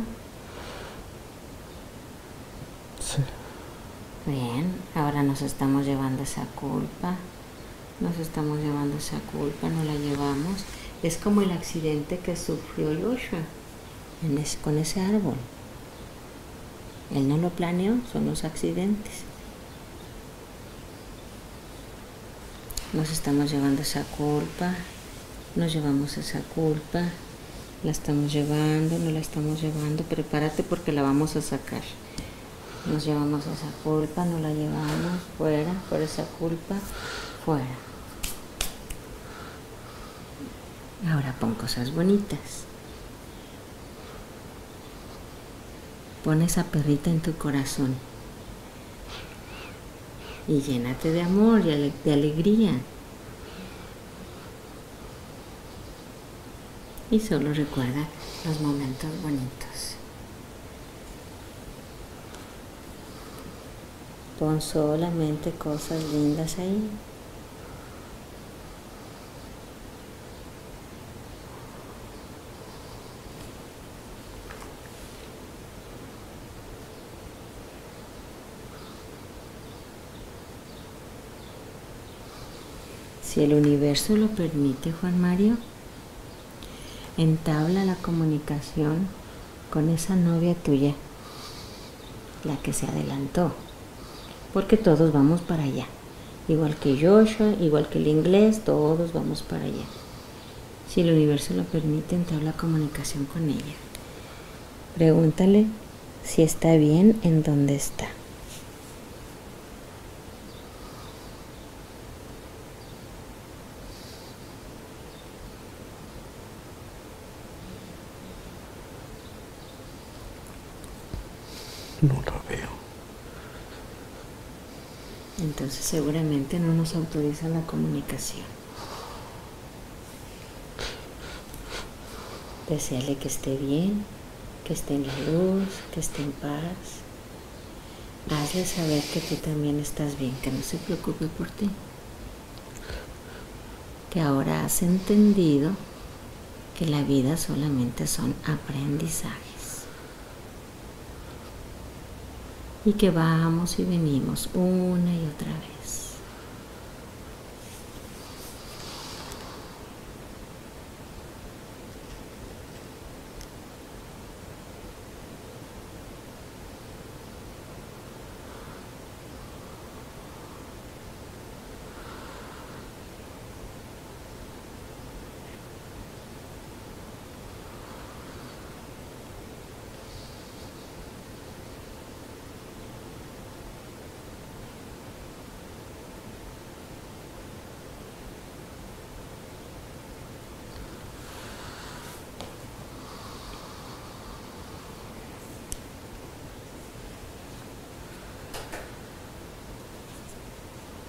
Sí. Bien, ahora nos estamos llevando esa culpa. Nos estamos llevando esa culpa, no la llevamos. Es como el accidente que sufrió Joshua en con ese árbol. Él no lo planeó, son los accidentes. Nos estamos llevando esa culpa, nos llevamos esa culpa, la estamos llevando, no la estamos llevando, prepárate porque la vamos a sacar. Nos llevamos esa culpa, no la llevamos, fuera, por esa culpa, fuera. Ahora pon cosas bonitas. Pon esa perrita en tu corazón. Y llénate de amor y de alegría. Y solo recuerda los momentos bonitos. Pon solamente cosas lindas ahí. Si el universo lo permite, Juan Mario, entabla la comunicación con esa novia tuya, la que se adelantó, porque todos vamos para allá, igual que Joshua, igual que el inglés, todos vamos para allá. Si el universo lo permite, entabla comunicación con ella. Pregúntale si está bien en donde está. Seguramente no nos autoriza la comunicación. Deseale que esté bien, que esté en la luz, que esté en paz. Hazle saber que tú también estás bien, que no se preocupe por ti. Que ahora has entendido que la vida solamente son aprendizajes. Y que vamos y venimos una y otra vez.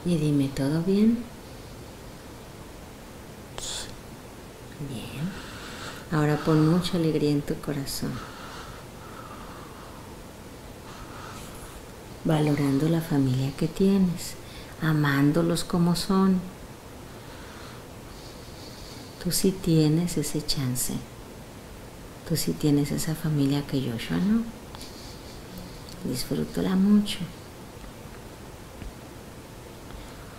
Y dime, ¿todo bien? Bien. Ahora pon mucha alegría en tu corazón. Valorando la familia que tienes, amándolos como son. Tú sí tienes ese chance. Tú sí tienes esa familia que Joshua no. Disfrútala mucho.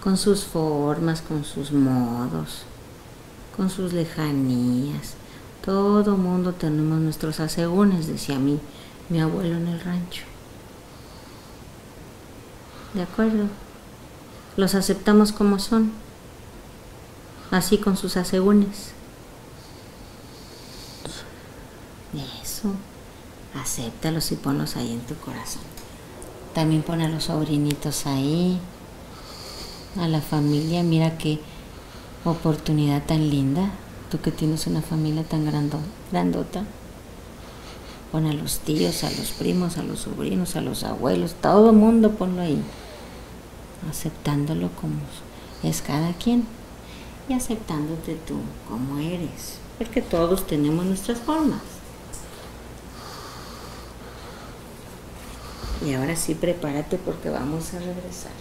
Con sus formas, con sus modos, con sus lejanías. Todo mundo tenemos nuestros asegúnes, decía mí, mi abuelo en el rancho. ¿De acuerdo? Los aceptamos como son, así con sus asegúnes. Eso, acéptalos y ponlos ahí en tu corazón. También pon a los sobrinitos ahí, a la familia, mira qué oportunidad tan linda, tú que tienes una familia tan grandota. Pon a los tíos, a los primos, a los sobrinos, a los abuelos, todo el mundo ponlo ahí, aceptándolo como es cada quien y aceptándote tú como eres, porque todos tenemos nuestras formas. Y ahora sí prepárate porque vamos a regresar.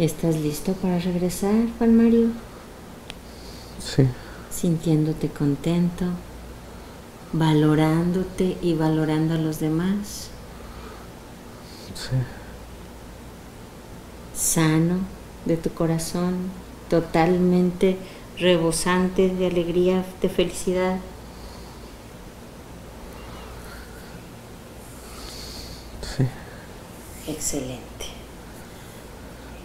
¿Estás listo para regresar, Juan Mario? Sí. Sintiéndote contento, valorándote y valorando a los demás. Sí. Sano de tu corazón, totalmente rebosante de alegría, de felicidad. Sí. Excelente.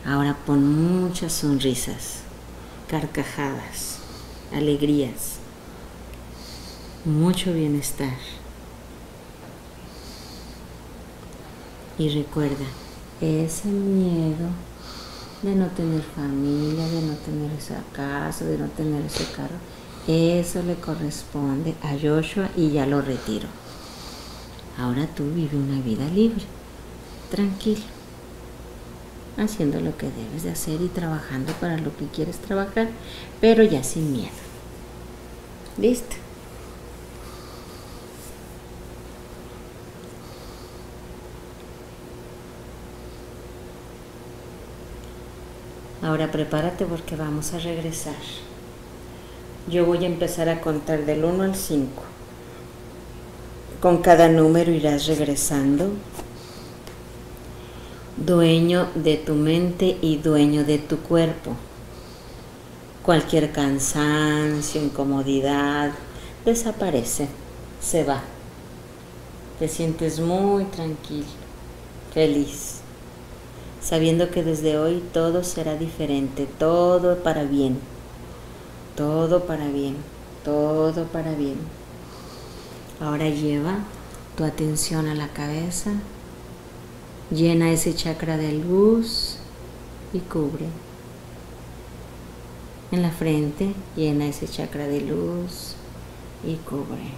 Ahora pon muchas sonrisas, carcajadas, alegrías, mucho bienestar. Y recuerda, ese miedo de no tener familia, de no tener esa casa, de no tener ese carro, eso le corresponde a Joshua y ya lo retiro. Ahora tú vive una vida libre, tranquilo haciendo lo que debes de hacer y trabajando para lo que quieres trabajar, pero ya sin miedo. ¿Listo? Ahora prepárate porque vamos a regresar. Yo voy a empezar a contar del 1 al 5. Con cada número irás regresando dueño de tu mente y dueño de tu cuerpo. Cualquier cansancio, incomodidad, desaparece, se va. Te sientes muy tranquilo, feliz, sabiendo que desde hoy todo será diferente, todo para bien, todo para bien, todo para bien. Ahora lleva tu atención a la cabeza Llena ese chakra de luz y cubre. En la frente llena ese chakra de luz y cubre.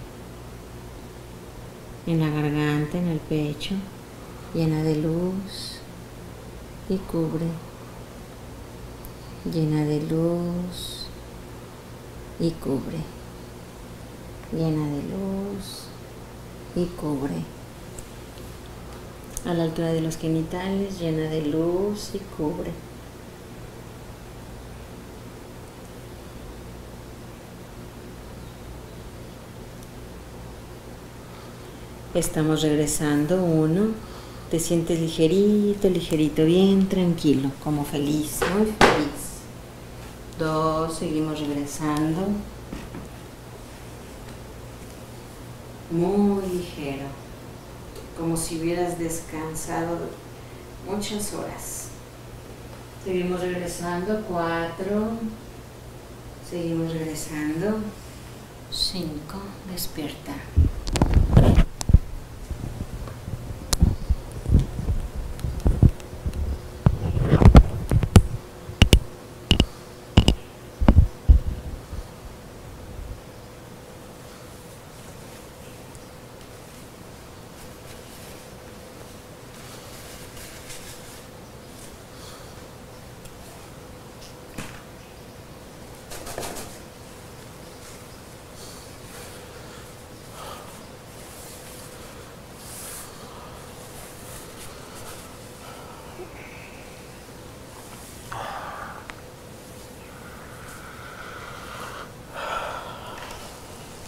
En la garganta, en el pecho, llena de luz y cubre. Llena de luz y cubre. Llena de luz y cubre a la altura de los genitales, llena de luz y cubre. Estamos regresando, uno, te sientes ligerito, ligerito, bien tranquilo, como feliz, muy feliz. Dos, seguimos regresando. Muy ligero como si hubieras descansado muchas horas. Seguimos regresando, cuatro. Seguimos regresando. Cinco, despierta.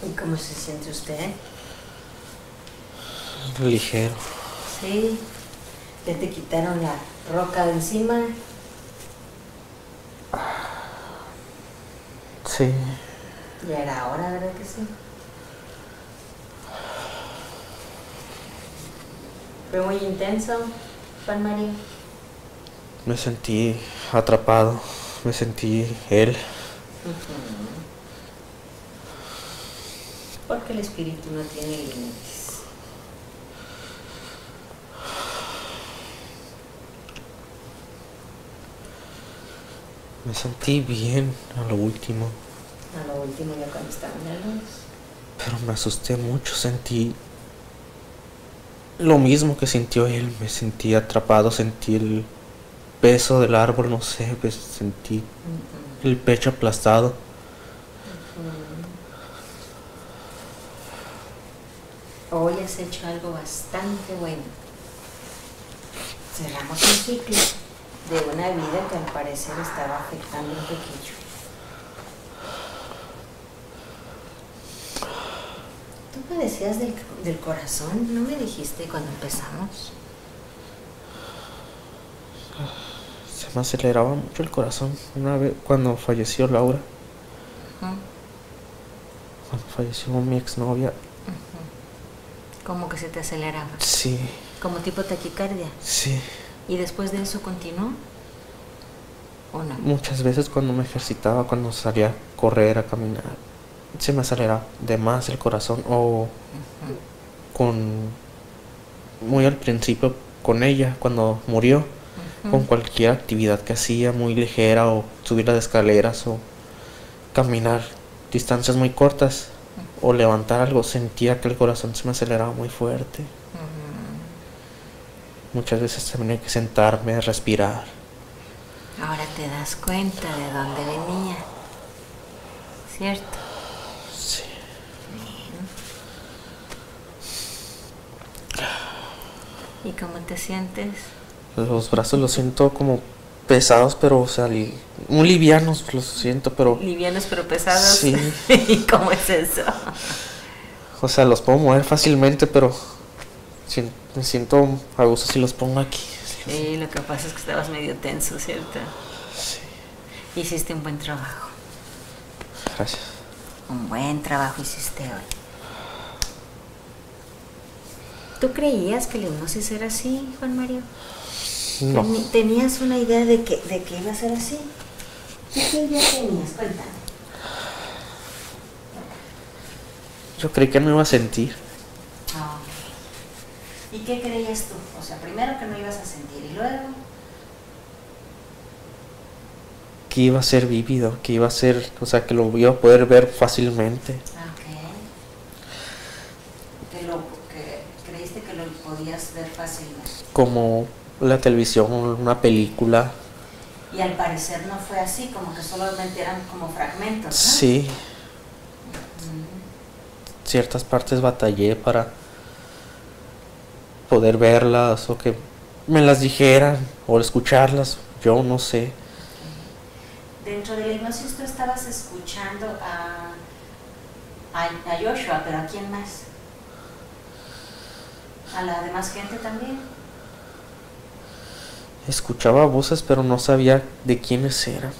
¿Y cómo se siente usted? Ligero. Sí. ¿Ya te quitaron la roca de encima? Sí. Ya era hora, ¿verdad que sí? Fue muy intenso, Juan Mario. Me sentí atrapado. Me sentí él. Porque el espíritu no tiene límites. Me sentí bien a lo último. A lo último ya cuando estaba en la luz. Pero me asusté mucho. Sentí lo mismo que sintió él. Me sentí atrapado. Sentí el peso del árbol. No sé. Pues sentí el pecho aplastado. Hoy has hecho algo bastante bueno. Cerramos un ciclo de una vida que al parecer estaba afectando un poquillo. ¿Tú padecías del, del corazón? ¿No me dijiste cuando empezamos? Se me aceleraba mucho el corazón. Una vez cuando falleció Laura. Cuando falleció mi exnovia. Como que se te aceleraba. Sí. Como tipo taquicardia. Sí. ¿Y después de eso continuó? ¿O no? Muchas veces cuando me ejercitaba, cuando salía a correr, a caminar, se me aceleraba de más el corazón o con muy al principio con ella cuando murió, con cualquier actividad que hacía muy ligera o subir las escaleras o caminar distancias muy cortas o levantar algo, sentía que el corazón se me aceleraba muy fuerte. Muchas veces tenía que sentarme, respirar. Ahora te das cuenta de dónde venía. ¿Cierto? Sí. ¿Y cómo te sientes? Los brazos los siento como pesados, pero o sea, li- muy livianos los siento, pero Livianos pero pesados. Sí. <laughs> ¿Y cómo es eso? o sea, los puedo mover fácilmente, pero me siento a gusto si los pongo aquí. Sí, lo que pasa es que estabas medio tenso, ¿cierto? Sí. Hiciste un buen trabajo. Gracias. Un buen trabajo hiciste hoy. ¿Tú creías que la hipnosis era así, Juan Mario? No, ¿Tenías una idea de que, de que iba a ser así? ¿Qué idea tenías? Cuéntame. yo creí que no iba a sentir. Ah, ¿Y qué creías tú? O sea, primero que no ibas a sentir y luego... Que iba a ser vívido, que iba a ser, o sea, que lo iba a poder ver fácilmente. Ah, Ok. Que, lo, que creíste que lo podías ver fácilmente. Como la televisión, una película. Y al parecer no fue así, como que solamente eran como fragmentos. ¿no? Sí, Mm. ciertas partes batallé para poder verlas o que me las dijeran o escucharlas. Yo no sé. Dentro de la hipnosis tú estabas escuchando a, a, a Joshua, pero ¿a quién más? ¿A la demás gente también? Escuchaba voces, pero no sabía de quiénes eran.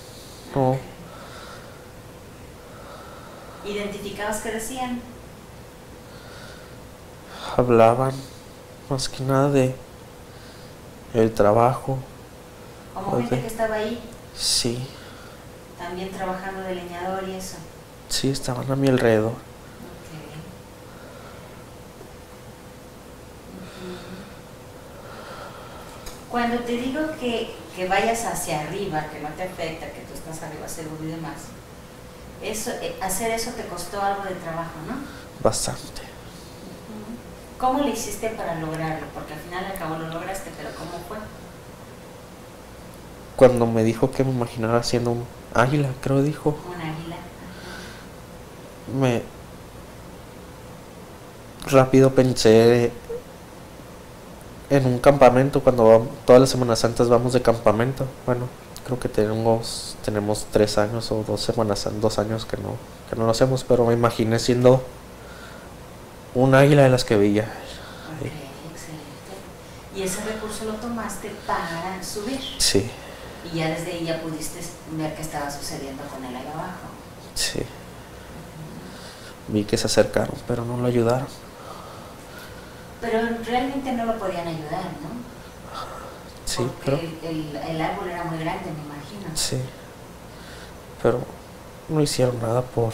No, ¿Identificabas qué decían? hablaban más que nada de el trabajo. Como gente Ok. que estaba ahí, Sí, también trabajando de leñador y eso. sí, estaban a mi alrededor. Ok. Ujú. Cuando te digo que, que vayas hacia arriba, que no te afecta, que tú estás arriba seguro y demás, eso, eh, hacer eso te costó algo de trabajo, ¿no? Bastante. ¿Cómo le hiciste para lograrlo? Porque al final al cabo lo lograste, pero ¿cómo fue? Cuando me dijo que me imaginara siendo un águila, creo dijo, Un águila. me rápido pensé en un campamento cuando vam- todas las Semanas Santas vamos de campamento. Bueno, creo que tenemos tenemos tres años o dos semanas, dos años que no que no lo hacemos, pero me imaginé siendo un águila de las que veía. Ok, excelente. Y ese recurso lo tomaste para subir. Sí, Y ya desde ahí ya pudiste ver qué estaba sucediendo con él ahí abajo. sí. Vi que se acercaron, pero no lo ayudaron. Pero realmente no lo podían ayudar, ¿no? Sí, pero el, el árbol era muy grande, me imagino. sí. Pero no hicieron nada por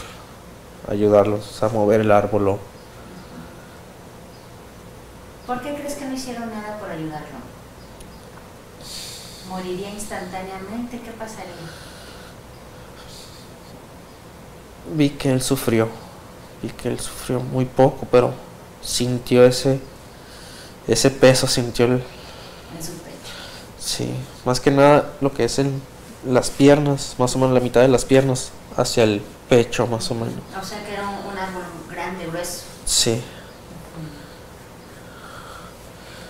ayudarlos a mover el árbol. o- ¿Por qué crees que no hicieron nada por ayudarlo? ¿Moriría instantáneamente? ¿Qué pasaría? Vi que él sufrió. Vi que él sufrió muy poco, pero sintió ese ese peso, sintió el En su pecho. sí, más que nada lo que es el las piernas, más o menos la mitad de las piernas hacia el pecho más o menos. O sea que era un, un árbol grande, grueso. Sí,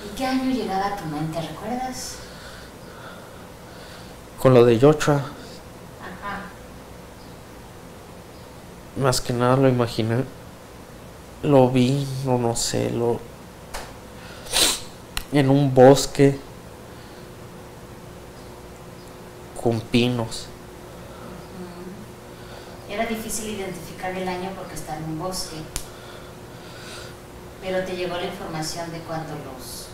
¿Y qué año llegaba a tu mente? ¿Recuerdas? con lo de Yocha, Ajá. más que nada lo imaginé. Lo vi, no no sé, lo en un bosque con pinos. Era difícil identificar el año porque está en un bosque. Pero te llegó la información de cuando los,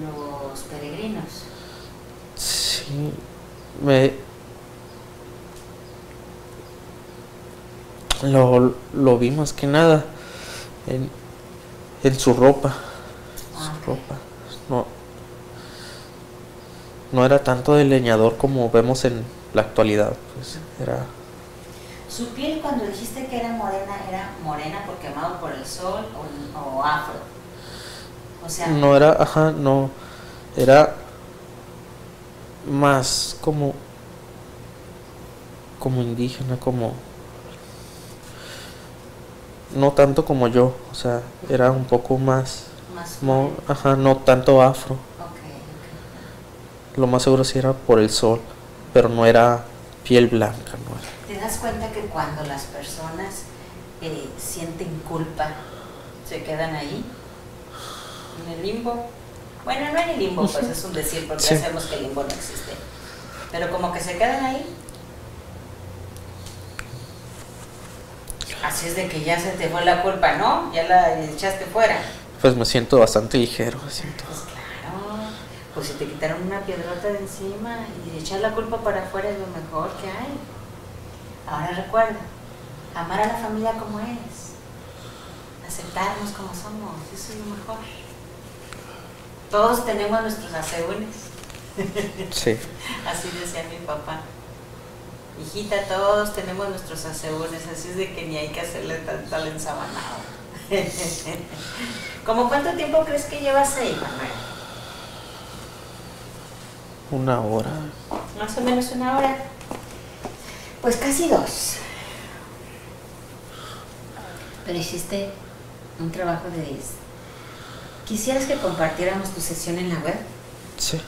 los peregrinos. Sí, me lo, lo vi más que nada en, en su ropa, su ropa. No, no era tanto de leñador como vemos en la actualidad, pues era Su piel cuando dijiste que era morena, ¿era morena por quemado por el sol o, o afro? O sea, no era, ajá, no era más como como indígena, como no tanto como yo, o sea, era un poco más más ajá, no tanto afro. Lo más seguro sí era por el sol, pero no era piel blanca, no era. ¿Te das cuenta que cuando las personas eh, sienten culpa, se quedan ahí? En el limbo. Bueno, no en el limbo, pues es un decir, porque Sí. ya sabemos que el limbo no existe. Pero como que se quedan ahí. Así es de que ya se te fue la culpa, ¿no? Ya la echaste fuera. Pues me siento bastante ligero, siento. Pues claro, pues si te quitaron una piedrota de encima y echar la culpa para afuera es lo mejor que hay. Ahora recuerda, amar a la familia como es, aceptarnos como somos, eso es lo mejor. Todos tenemos nuestros asegúnes, Sí, <laughs> así decía mi papá. Hijita, todos tenemos nuestros asegúnes, así es de que ni hay que hacerle tanto al ensabanado. <laughs> ¿Cómo cuánto tiempo crees que llevas ahí, Manuel? una hora. Más o menos una hora. Pues casi dos. Pero hiciste un trabajo de 10. ¿Quisieras que compartiéramos tu sesión en la web? Sí.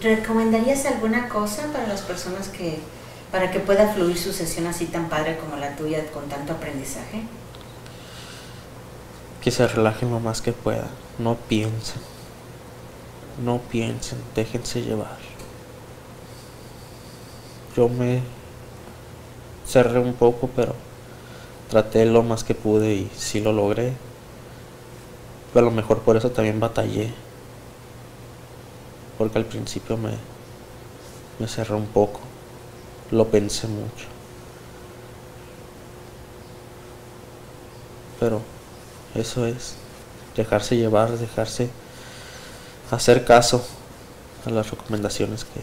¿Recomendarías alguna cosa para las personas que, para que pueda fluir su sesión así tan padre como la tuya con tanto aprendizaje? Que se relajen lo más que puedan. No piensen. No piensen, déjense llevar. Yo me cerré un poco, pero traté lo más que pude y sí lo logré. A lo mejor por eso también batallé. Porque al principio me, me cerré un poco. Lo pensé mucho. Pero eso es dejarse llevar, dejarse hacer caso a las recomendaciones que,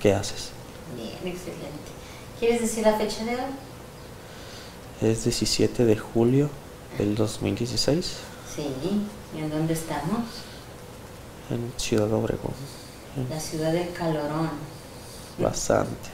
que haces. Bien, excelente. ¿Quieres decir la fecha de hoy? Es 17 de julio del 2016 Sí. ¿Y en dónde estamos? en Ciudad Obregón. La ciudad del calorón. Bastante.